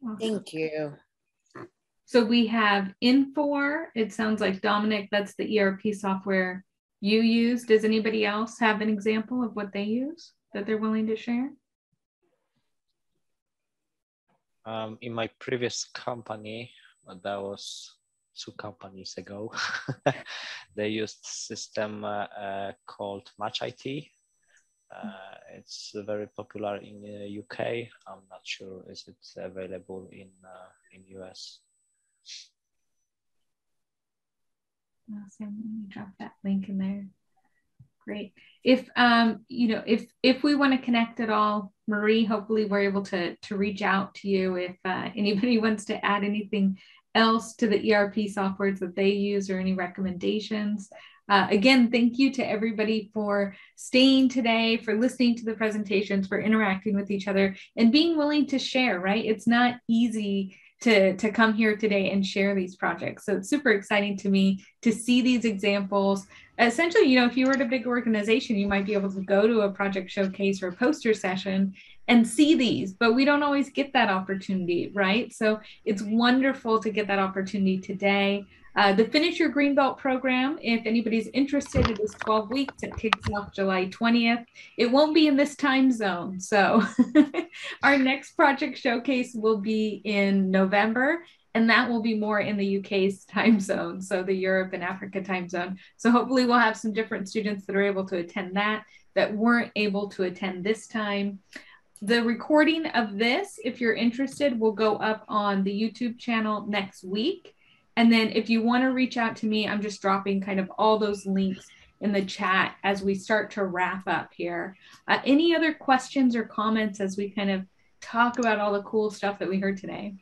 Awesome. Thank you. so we have infor it sounds like dominic that's the erp software you use does anybody else have an example of what they use that they're willing to share Um, in my previous company, that was two companies ago, [LAUGHS] they used system uh, uh, called Match IT. Uh, it's very popular in UK. I'm not sure is it available in in US. Awesome. Let me drop that link in there. Great. If um, you know, if if we want to connect at all, Marie, hopefully we're able to to reach out to you if uh, [LAUGHS] anybody wants to add anything else to the ERP softwares that they use or any recommendations. Uh, again, thank you to everybody for staying today, for listening to the presentations, for interacting with each other, and being willing to share, right? It's not easy to, to come here today and share these projects. So it's super exciting to me to see these examples. Essentially, you know, if you were at a big organization, you might be able to go to a project showcase or a poster session and see these, but we don't always get that opportunity, right? So it's wonderful to get that opportunity today. Uh, the Finish Your Greenbelt program, if anybody's interested, it is 12 weeks. It kicks off July 20th. It won't be in this time zone. So [LAUGHS] our next project showcase will be in November, and that will be more in the UK's time zone, so the Europe and Africa time zone. So hopefully we'll have some different students that are able to attend that that weren't able to attend this time. The recording of this, if you're interested, will go up on the YouTube channel next week. And then if you want to reach out to me, I'm just dropping kind of all those links in the chat as we start to wrap up here. Uh, any other questions or comments as we kind of talk about all the cool stuff that we heard today?